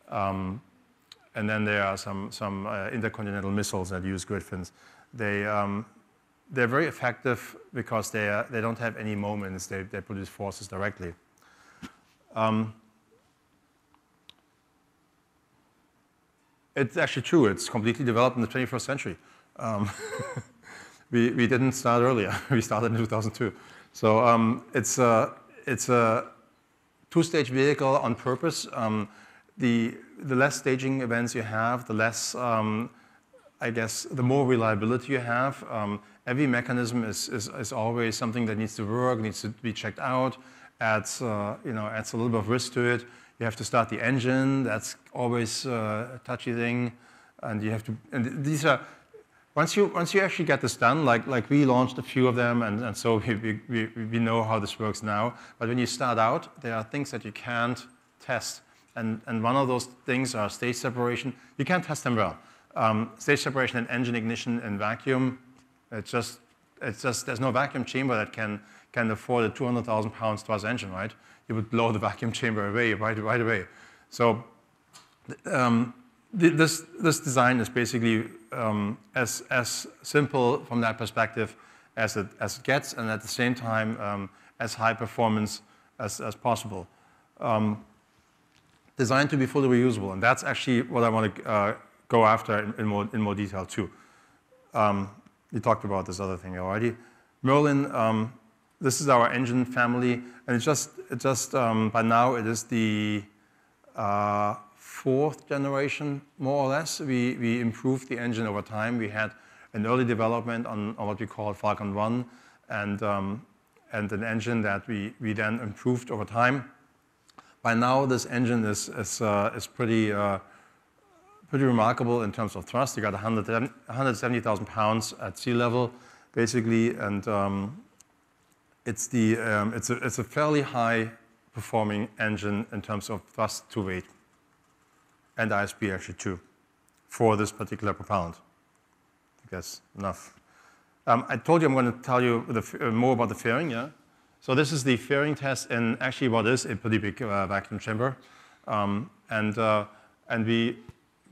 and then there are some, some uh, intercontinental missiles that use grid fins. They, they're very effective because they, are, they don't have any moments. They, they produce forces directly. Um, it's actually true. It's completely developed in the 21st century. Um, we, we didn't start earlier. we started in 2002. So um, it's, a, it's a two-stage vehicle on purpose. Um, the, the less staging events you have, the less, um, I guess, the more reliability you have. Um, every mechanism is, is, is, always something that needs to work, needs to be checked out, adds, uh, you know, adds a little bit of risk to it. You have to start the engine, that's always uh, a touchy thing. And you have to, and these are, once you, once you actually get this done, like, like we launched a few of them, and, and so we, we, we know how this works now. But when you start out, there are things that you can't test. And, and one of those things are stage separation. You can't test them well. Um, stage separation and engine ignition in vacuum, it's just, it's just, there's no vacuum chamber that can, can afford a 200,000 pounds thrust engine, right? You would blow the vacuum chamber away right, right away. So um, this, this design is basically um, as, as simple from that perspective as it, as it gets, and at the same time, um, as high performance as, as possible. Um, designed to be fully reusable, and that's actually what I want to uh, go after in, in, more, in more detail too. Um, we talked about this other thing already. Merlin, um, this is our engine family, and it's just, it just um, by now it is the uh, fourth generation, more or less. We, we improved the engine over time. We had an early development on, on what we call Falcon 1, and, um, and an engine that we, we then improved over time. By now, this engine is, is, uh, is pretty uh, pretty remarkable in terms of thrust. You got 170,000 pounds at sea level, basically, and um, it's, the, um, it's, a, it's a fairly high performing engine in terms of thrust to weight, and ISP actually too, for this particular propellant. I guess enough. Um, I told you I'm going to tell you the, uh, more about the fairing, yeah? So this is the fairing test in actually what is a pretty big uh, vacuum chamber. Um, and, uh, and we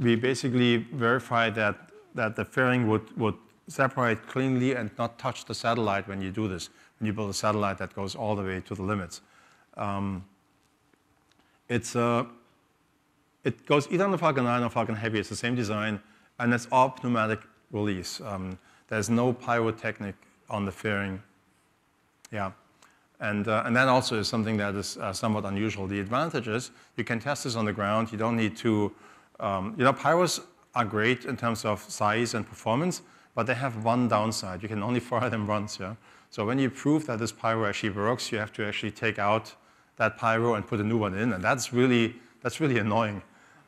we basically verified that, that the fairing would, would separate cleanly and not touch the satellite when you do this. when you build a satellite that goes all the way to the limits. Um, it's, uh, it goes either on the Falcon 9 or Falcon Heavy. It's the same design, and it's all pneumatic release. Um, there's no pyrotechnic on the fairing. Yeah. And, uh, and that also is something that is uh, somewhat unusual. The advantage is you can test this on the ground. You don't need to, um, you know, pyros are great in terms of size and performance, but they have one downside. You can only fire them once, yeah? So when you prove that this pyro actually works, you have to actually take out that pyro and put a new one in, and that's really, that's really annoying.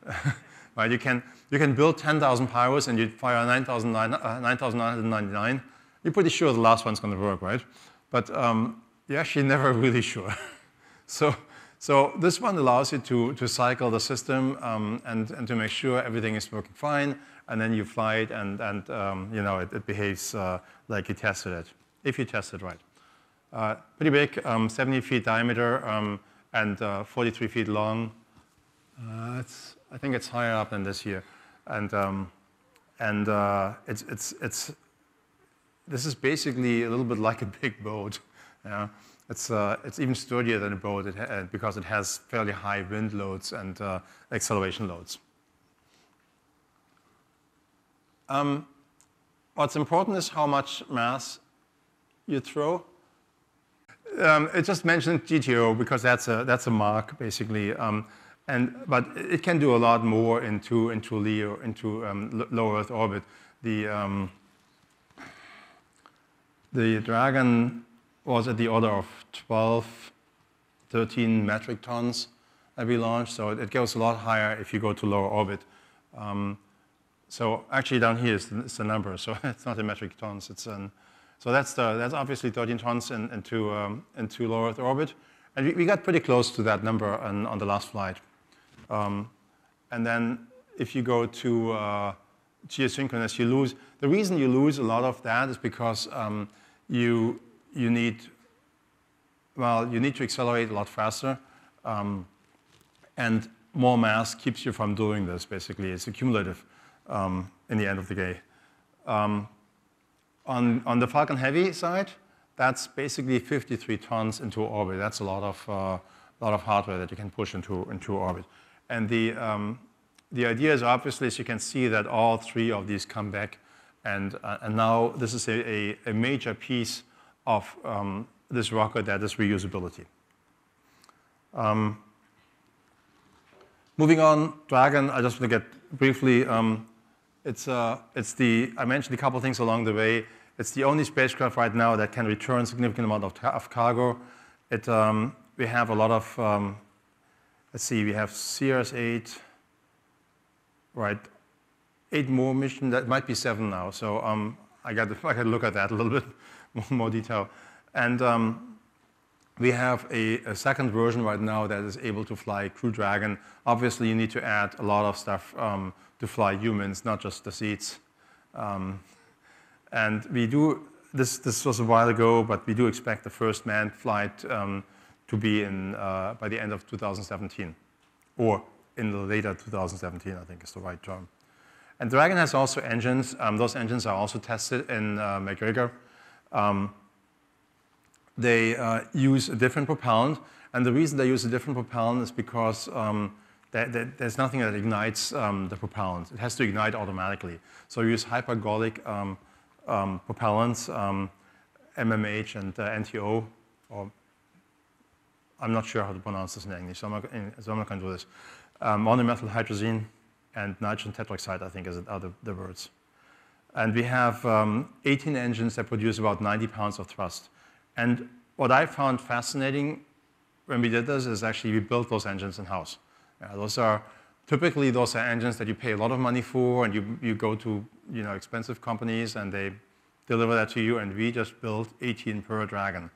right? You can, you can build 10,000 pyros and you fire 9,999. 9, You're pretty sure the last one's going to work, right? But um, you're actually never really sure. so, so this one allows you to, to cycle the system um, and, and to make sure everything is working fine, and then you fly it and, and um, you know, it, it behaves uh, like you tested it, if you test it right. Uh, pretty big, um, 70 feet diameter um, and uh, 43 feet long. Uh, I think it's higher up than this year. And, um, and uh, it's, it's, it's, this is basically a little bit like a big boat. Yeah? It's, uh, it's even sturdier than a boat it uh, because it has fairly high wind loads and uh, acceleration loads. Um, what's important is how much mass you throw. Um, it just mentioned GTO because that's a, that's a mark, basically. Um, and, but it can do a lot more into, into LEO, into um, low Earth orbit. The, um, the Dragon was at the order of 12, 13 metric tons that we launched. So it goes a lot higher if you go to lower orbit. Um, so actually down here is the, the, number. So it's not in metric tons. It's an, so that's, the, that's obviously 13 tons in, into, um, into low Earth orbit. And we, we, got pretty close to that number on, on the last flight. Um, and then if you go to uh, geosynchronous, you lose. The reason you lose a lot of that is because um, you, you need, well, you need to accelerate a lot faster. Um, and more mass keeps you from doing this, basically. It's accumulative um, in the end of the day. Um, on, on the Falcon Heavy side, that's basically 53 tons into orbit. That's a lot of, uh, lot of hardware that you can push into, into orbit. And the, um, the idea is obviously, as you can see, that all three of these come back. And, uh, and now this is a, a, a major piece of um, this rocket that is reusability. Um, moving on, Dragon, I just want to get briefly, um, it's, uh, it's the, I mentioned a couple things along the way. It's the only spacecraft right now that can return significant amount of, of cargo. It, um, we have a lot of um, let's see, we have CRS-8, right, eight more missions, that might be seven now. So um, I got to, I got to look at that a little bit more, more detail. And um, we have a, a, second version right now that is able to fly Crew Dragon. Obviously, you need to add a lot of stuff um, to fly humans, not just the seats. Um, and we do, this, this was a while ago, but we do expect the first manned flight um, to be in, uh, by the end of 2017, or in the later 2017, I think is the right term. And Dragon has also engines. Um, those engines are also tested in uh, McGregor. Um, they uh, use a different propellant, and the reason they use a different propellant is because um, there's nothing that ignites um, the propellant. It has to ignite automatically. So you use hypergolic um, um, propellants, MMH and uh, NTO, or I'm not sure how to pronounce this in English, so I'm not, so I'm not going to do this. Um, monomethyl hydrazine and nitrogen tetroxide, I think, are the, the words. And we have um, 18 engines that produce about 90 pounds of thrust. And what I found fascinating when we did this is actually we built those engines in-house. Uh, those are typically those are engines that you pay a lot of money for, and you, you go to you know expensive companies and they deliver that to you. And we just built 18 per Dragon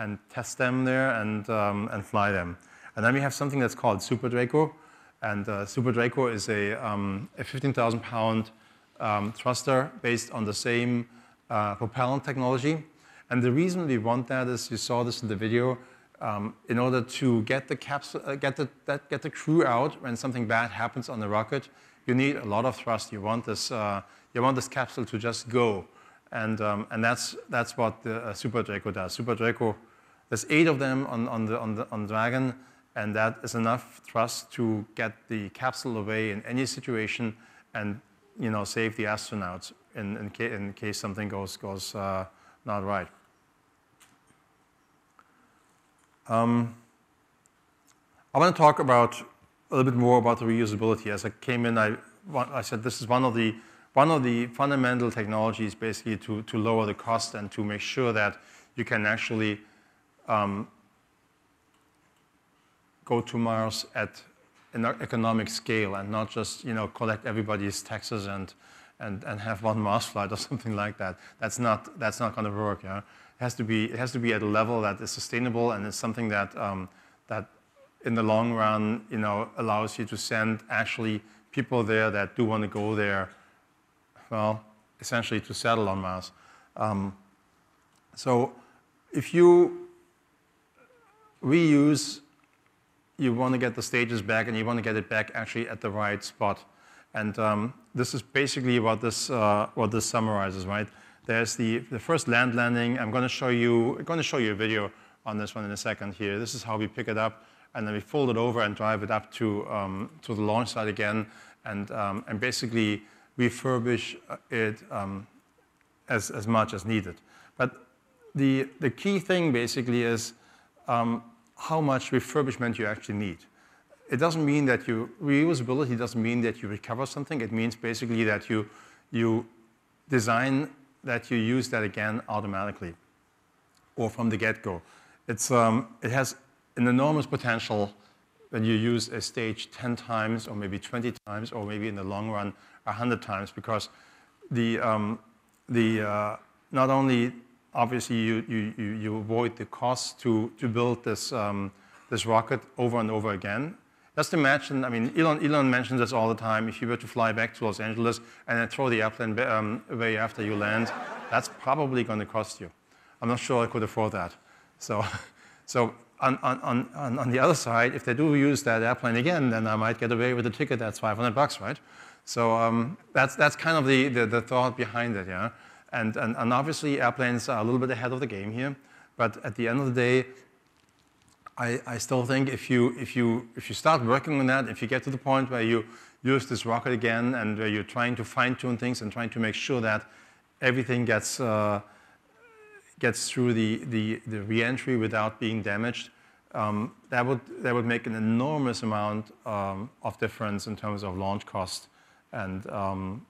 and test them there and, um, and fly them. And then we have something that's called Super Draco. And uh, Super Draco is a, um, a 15,000 pound um, thruster based on the same uh, propellant technology. And the reason we want that is you saw this in the video. Um, in order to get the, capsule, uh, get, the, that, get the crew out when something bad happens on the rocket, you need a lot of thrust. You want this, uh, you want this capsule to just go And, um, and that's, that's what the uh, Super Draco does. Super Draco, there's eight of them on, on, the, on, the, on Dragon, and that is enough thrust to get the capsule away in any situation and you know, save the astronauts in, in, ca in case something goes, goes uh, not right. Um, I want to talk about a little bit more about the reusability. As I came in, I, I said this is one of the one of the fundamental technologies basically to, to lower the cost and to make sure that you can actually um, go to Mars at an economic scale and not just you know collect everybody's taxes and and, and have one Mars flight or something like that. That's not that's not going to work. Yeah? It has to be it has to be at a level that is sustainable and it's something that um, that in the long run you know allows you to send actually people there that do want to go there well, essentially to settle on Mars. Um, so if you reuse, you want to get the stages back and you want to get it back actually at the right spot. And um, this is basically what this, uh, what this summarizes, right? There's the, the first land landing. I'm going to show you, I'm going to show you a video on this one in a second here. This is how we pick it up, and then we fold it over and drive it up to, um, to the launch site again, and, um, and basically refurbish uh, it um, as, as much as needed. But the, the key thing basically is um, how much refurbishment you actually need. It doesn't mean that you, reusability doesn't mean that you recover something. It means basically that you, you design that you use that again automatically or from the get-go. It's, um, it has an enormous potential when you use a stage 10 times or maybe 20 times or maybe in the long run 100 times because the, um, the, uh, not only obviously you, you, you avoid the cost to, to build this, um, this rocket over and over again. Just imagine, I mean, Elon, Elon mentions this all the time. If you were to fly back to Los Angeles and then throw the airplane um, away after you land, that's probably going to cost you. I'm not sure I could afford that. So, so on, on, on, on the other side, if they do use that airplane again, then I might get away with a ticket that's 500 bucks, right? So um, that's, that's kind of the, the, the, thought behind it, yeah? And, and, and obviously airplanes are a little bit ahead of the game here, but at the end of the day, I, I still think if you, if, you, if you start working on that, if you get to the point where you use this rocket again and where you're trying to fine-tune things and trying to make sure that everything gets, uh, gets through the, the, the reentry without being damaged, um, that, would, that would make an enormous amount um, of difference in terms of launch cost and um,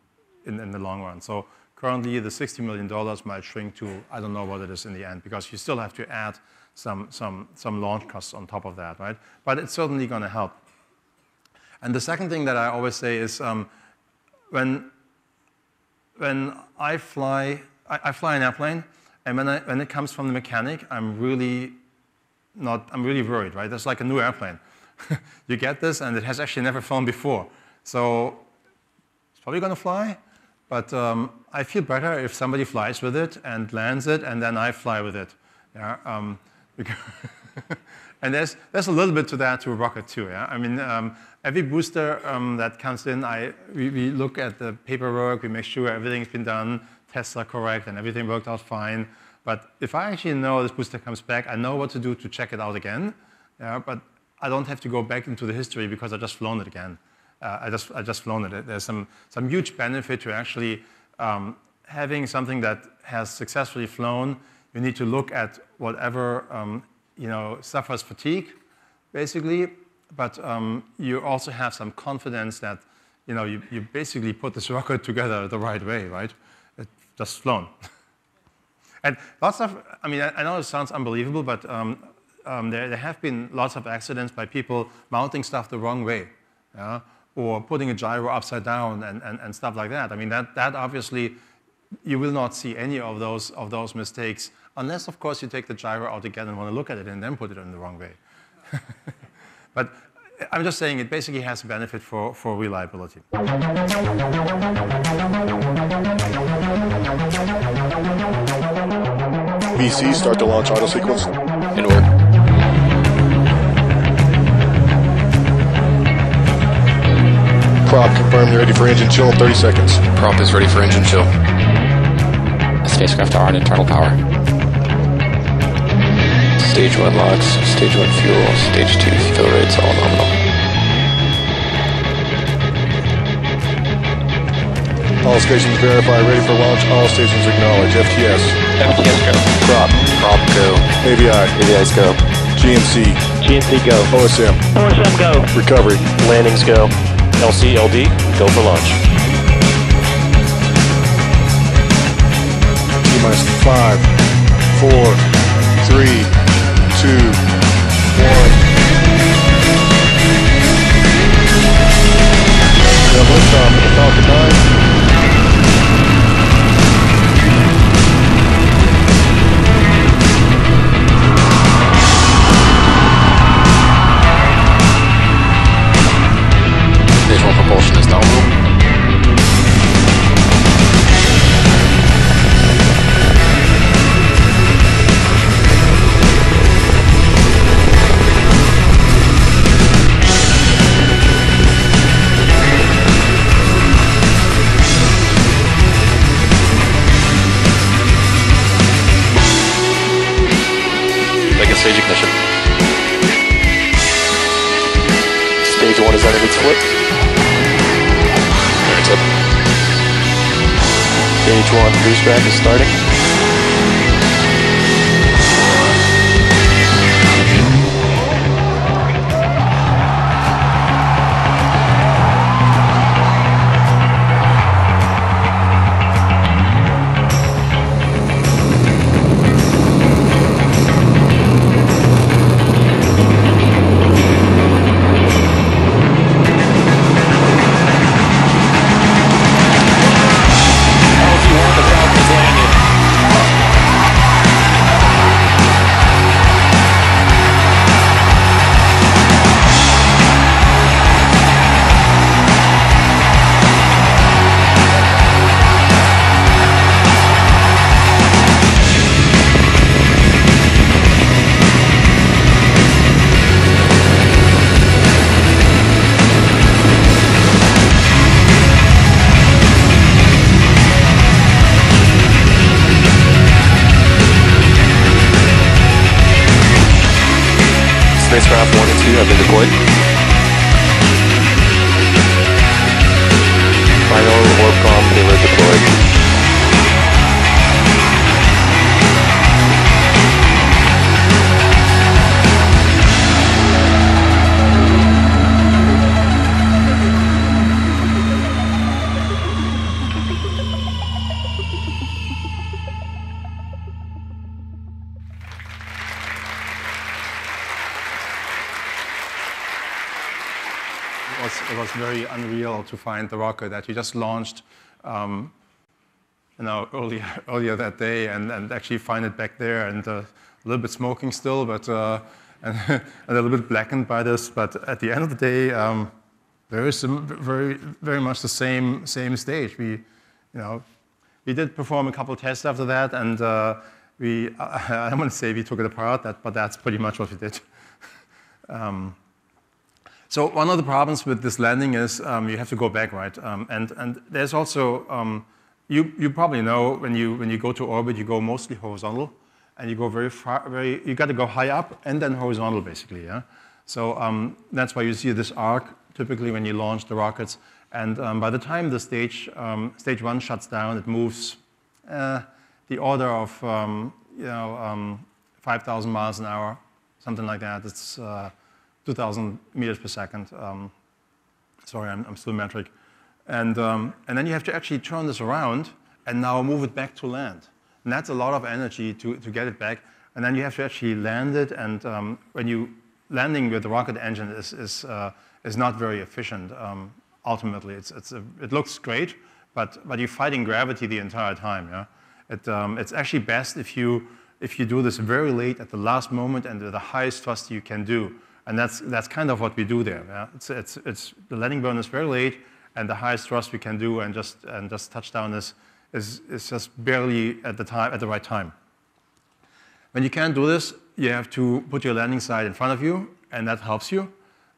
in, in, the long run. So currently the $60 million might shrink to, I don't know what it is in the end, because you still have to add some, some, some launch costs on top of that, right? But it's certainly going to help. And the second thing that I always say is um, when, when I fly, I, I, fly an airplane, and when, I, when it comes from the mechanic, I'm really not, I'm really worried, right? That's like a new airplane. you get this, and it has actually never flown before. So it's probably going to fly, but um, I feel better if somebody flies with it and lands it, and then I fly with it. Yeah? Um, and there's, there's a little bit to that to a rocket too. Yeah? I mean, um, every booster um, that comes in, I, we, we, look at the paperwork, we make sure everything's been done, tests are correct, and everything worked out fine. But if I actually know this booster comes back, I know what to do to check it out again. Yeah? But I don't have to go back into the history because I just flown it again uh, I, just, I just flown it. There's some, some huge benefit to actually um, having something that has successfully flown. You need to look at whatever um, you know, suffers fatigue, basically, but um, you also have some confidence that you, know, you, you basically put this rocket together the right way, right? It just flown. and lots of, I mean, I, I, know it sounds unbelievable, but um, um, there, there have been lots of accidents by people mounting stuff the wrong way. Yeah? Or putting a gyro upside down and, and, and stuff like that. I mean, that, that obviously, you will not see any of those, of those mistakes, unless, of course, you take the gyro out again and want to look at it and then put it in the wrong way. but I'm just saying it basically has a benefit for, for reliability. VC, start the launch auto sequence. In order. Prop, confirm you're ready for engine chill in 30 seconds. Prop is ready for engine chill. spacecraft are on internal power. Stage 1 LOX, stage 1 fuel, stage 2 fill rates all nominal. All stations verify, ready for launch. All stations acknowledge. FTS, FTS go. Prop, prop go. AVI, AVIs go. GNC, GNC go. OSM, OSM go. recovery. Landings go. LCLD, go for launch. T minus five, four, three, two, 1 boost is starting. 2 to find the rocket that you just launched, um, you know, earlier, earlier that day, and, and actually find it back there, and uh, a little bit smoking still, but uh, and, a little bit blackened by this. But at the end of the day, um, very, sim- very, very much the same, same stage. We, you know, we did perform a couple tests after that, and uh, we, I don't want to say we took it apart, that, but that's pretty much what we did. Um, so one of the problems with this landing is um, you have to go back, right? Um, and, and there's also, um, you, you probably know when you, when you go to orbit, you go mostly horizontal, and you go very far, very, you got to go high up and then horizontal, basically, yeah? So um, that's why you see this arc typically when you launch the rockets. And um, by the time the stage, um, stage one shuts down, it moves uh, the order of, you know, um, 5,000 miles an hour, something like that. It's uh, 2,000 meters per second. Um, sorry, I'm, I'm still metric. And, um, and then you have to actually turn this around and now move it back to land. And that's a lot of energy to, to get it back. And then you have to actually land it. And um, when you landing with the rocket engine is, is, uh, is not very efficient. Um, ultimately, it's, it's a, it looks great, but, but you're fighting gravity the entire time. Yeah? It, um, it's actually best if you, if you do this very late at the last moment and with the highest thrust you can do. And that's, that's kind of what we do there. Yeah? It's, it's, it's, the landing burn is very late, and the highest thrust we can do, and just, and just touchdown is, is, is just barely at the, time, at the right time. When you can't do this, you have to put your landing site in front of you, and that helps you.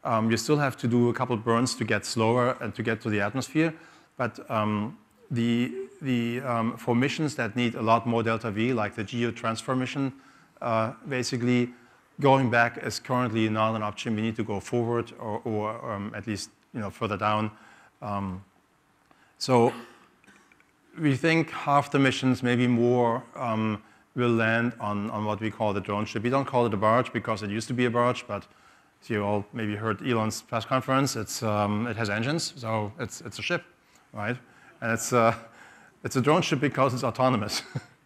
Um, you still have to do a couple burns to get slower and to get to the atmosphere, but um, the, the, um, for missions that need a lot more delta V, like the geo transfer mission, uh, basically going back is currently not an option. We need to go forward or, or um, at least you know, further down. Um, so we think half the missions, maybe more, um, will land on, on what we call the drone ship. We don't call it a barge because it used to be a barge, but as you all maybe heard Elon's press conference, it's, um, it has engines, so it's, it's a ship, right? And it's, uh, it's a drone ship because it's autonomous.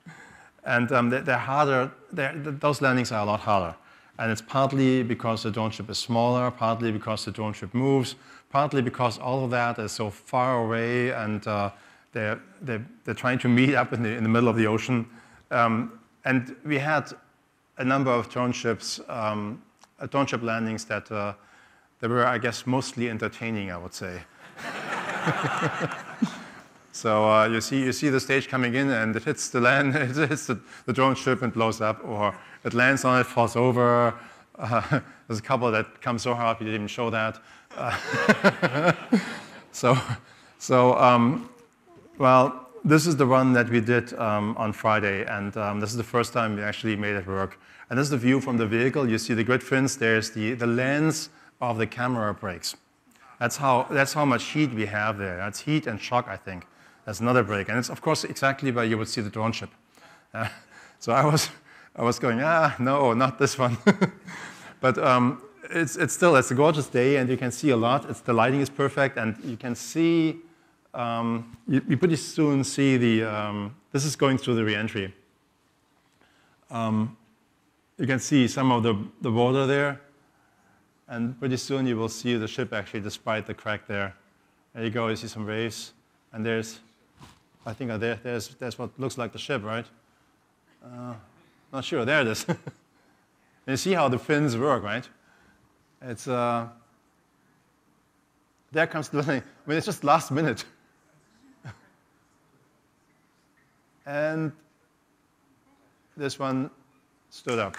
and um, they're, harder, they're, those landings are a lot harder. And it's partly because the drone ship is smaller, partly because the drone ship moves, partly because all of that is so far away and uh, they're, they're, they're, trying to meet up in the, in the middle of the ocean. Um, and we had a number of drone ships, um, uh, drone ship landings that, uh, that were, I guess, mostly entertaining, I would say. so uh, you, see, you see the stage coming in and it hits the land, it hits the, the drone ship and blows up, or it lands on it, falls over. Uh, there's a couple that come so hard we didn't even show that. Uh, so, so um, well, this is the run that we did um, on Friday, and um, this is the first time we actually made it work. And this is the view from the vehicle. You see the grid fins. There's the, the lens of the camera brakes. That's how, that's how much heat we have there. That's heat and shock, I think. That's another break. And it's, of course, exactly where you would see the drone ship. Uh, so I was I was going, ah, no, not this one. but um, it's, it's still, it's a gorgeous day and you can see a lot. It's, the lighting is perfect and you can see, um, you, you, pretty soon see the, um, this is going through the reentry. Um, you can see some of the, the water there and pretty soon you will see the ship actually despite the crack there. There you go, you see some waves and there's, I think there, there's, there's what looks like the ship, right? Uh, not sure, there it is. you see how the fins work, right? It's, uh, there comes the, thing. I mean, it's just last minute. and this one stood up.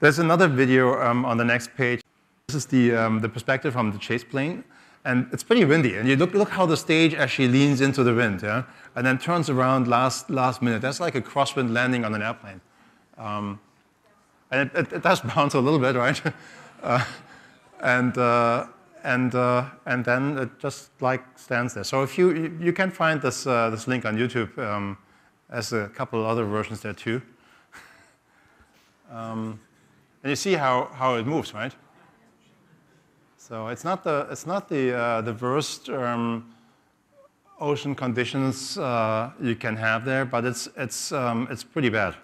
There's another video um, on the next page. This is the, um, the perspective from the chase plane. And it's pretty windy. And you look, look how the stage actually leans into the wind, yeah? And then turns around last, last minute. That's like a crosswind landing on an airplane. Um, and it, it, it, does bounce a little bit, right? uh, and, uh, and, uh, and then it just like stands there. So if you, you can find this, uh, this link on YouTube. Um, as a couple other versions there too. um, and you see how, how it moves, right? So it's not the, it's not the, uh, the worst um, ocean conditions uh, you can have there, but it's, it's, um, it's pretty bad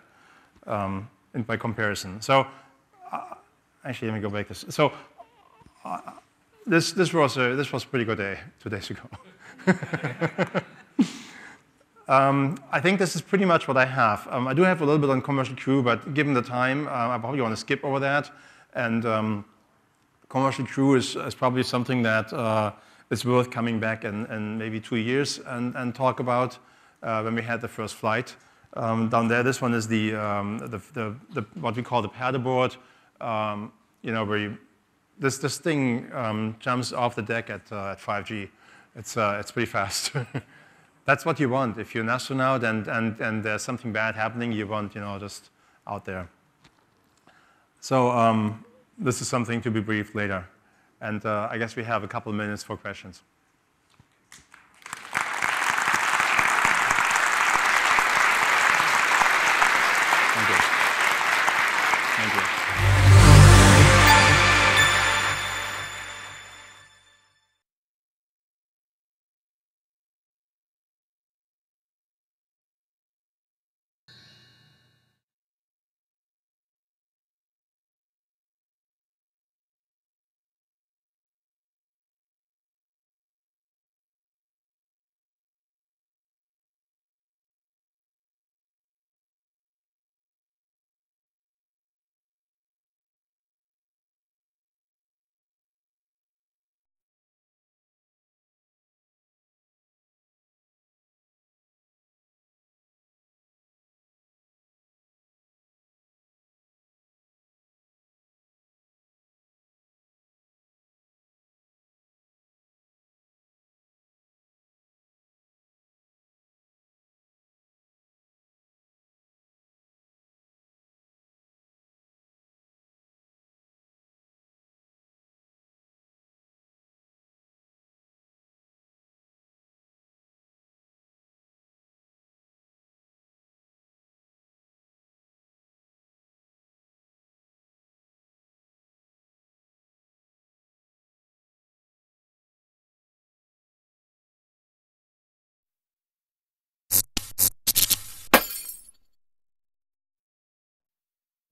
um, by comparison. So uh, actually, let me go back this. So uh, this, this, was a, this was a pretty good day two days ago. Um, I think this is pretty much what I have. Um, I do have a little bit on commercial crew, but given the time, uh, I probably want to skip over that. And um, commercial crew is, is probably something that uh, is worth coming back in, in maybe two years and, and talk about uh, when we had the first flight. Um, down there, this one is the, um, the, the, the, what we call the paddleboard. You know, where you, this, this thing um, jumps off the deck at, uh, at 5G. It's, uh, it's pretty fast. That's what you want. If you're an astronaut and, and, and there's something bad happening, you want, you know, just out there. So um, this is something to be briefed later. And uh, I guess we have a couple of minutes for questions.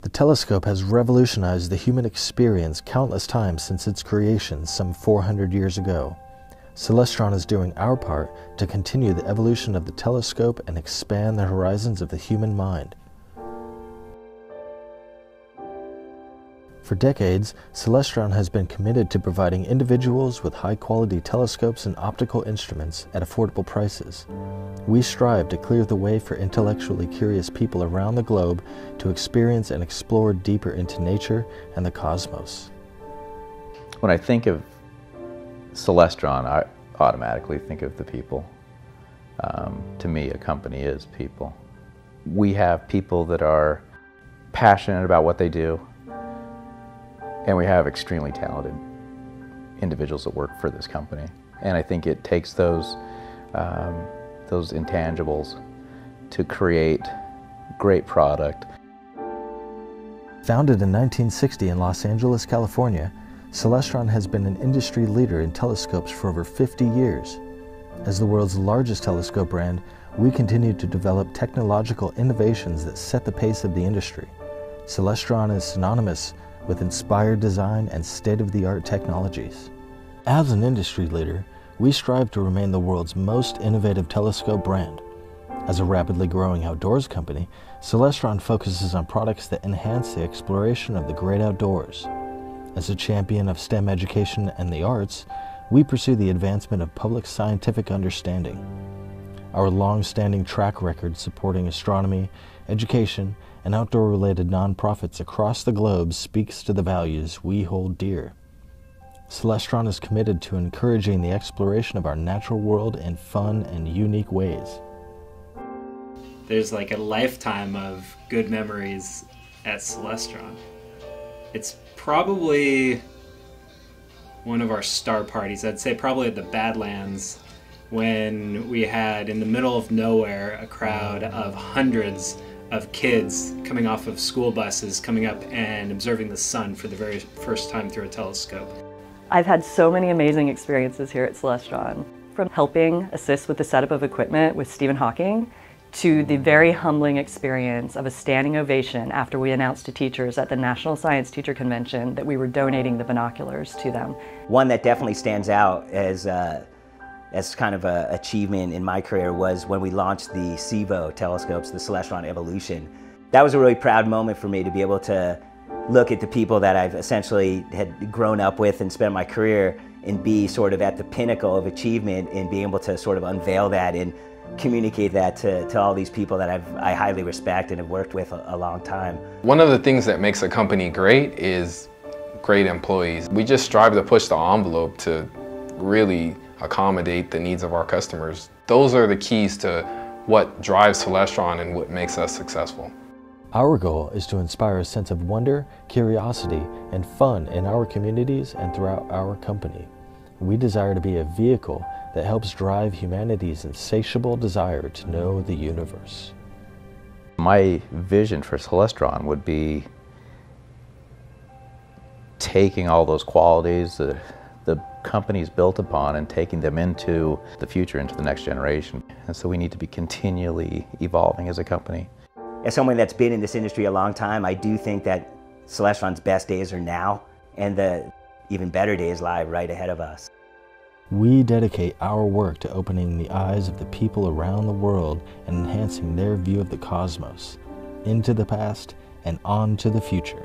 The telescope has revolutionized the human experience countless times since its creation some 400 years ago. Celestron is doing our part to continue the evolution of the telescope and expand the horizons of the human mind. For decades, Celestron has been committed to providing individuals with high quality telescopes and optical instruments at affordable prices. We strive to clear the way for intellectually curious people around the globe to experience and explore deeper into nature and the cosmos. When I think of Celestron, I automatically think of the people. Um, to me, a company is people. We have people that are passionate about what they do, and we have extremely talented individuals that work for this company. And I think it takes those, um, those intangibles to create great product. Founded in 1960 in Los Angeles, California, Celestron has been an industry leader in telescopes for over 50 years. As the world's largest telescope brand, we continue to develop technological innovations that set the pace of the industry. Celestron is synonymous with inspired design and state-of-the-art technologies. As an industry leader, we strive to remain the world's most innovative telescope brand. As a rapidly growing outdoors company, Celestron focuses on products that enhance the exploration of the great outdoors. As a champion of STEM education and the arts, we pursue the advancement of public scientific understanding. Our long-standing track record supporting astronomy, education, and outdoor-related nonprofits across the globe speaks to the values we hold dear. Celestron is committed to encouraging the exploration of our natural world in fun and unique ways. There's like a lifetime of good memories at Celestron. It's probably one of our star parties. I'd say probably at the Badlands when we had in the middle of nowhere a crowd of hundreds of kids coming off of school buses coming up and observing the sun for the very first time through a telescope. I've had so many amazing experiences here at Celestron, from helping assist with the setup of equipment with Stephen Hawking to the very humbling experience of a standing ovation after we announced to teachers at the National Science Teacher Convention that we were donating the binoculars to them. One that definitely stands out as uh, as kind of an achievement in my career was when we launched the CEVO telescopes, the Celestron Evolution. That was a really proud moment for me to be able to look at the people that I've essentially had grown up with and spent my career and be sort of at the pinnacle of achievement and being able to sort of unveil that and communicate that to, to all these people that I've, I highly respect and have worked with a, a long time. One of the things that makes a company great is great employees. We just strive to push the envelope to really accommodate the needs of our customers. Those are the keys to what drives Celestron and what makes us successful. Our goal is to inspire a sense of wonder, curiosity, and fun in our communities and throughout our company. We desire to be a vehicle that helps drive humanity's insatiable desire to know the universe. My vision for Celestron would be taking all those qualities the company's built upon and taking them into the future, into the next generation. And so we need to be continually evolving as a company. As someone that's been in this industry a long time, I do think that Celestron's best days are now and the even better days lie right ahead of us. We dedicate our work to opening the eyes of the people around the world and enhancing their view of the cosmos, into the past and on to the future.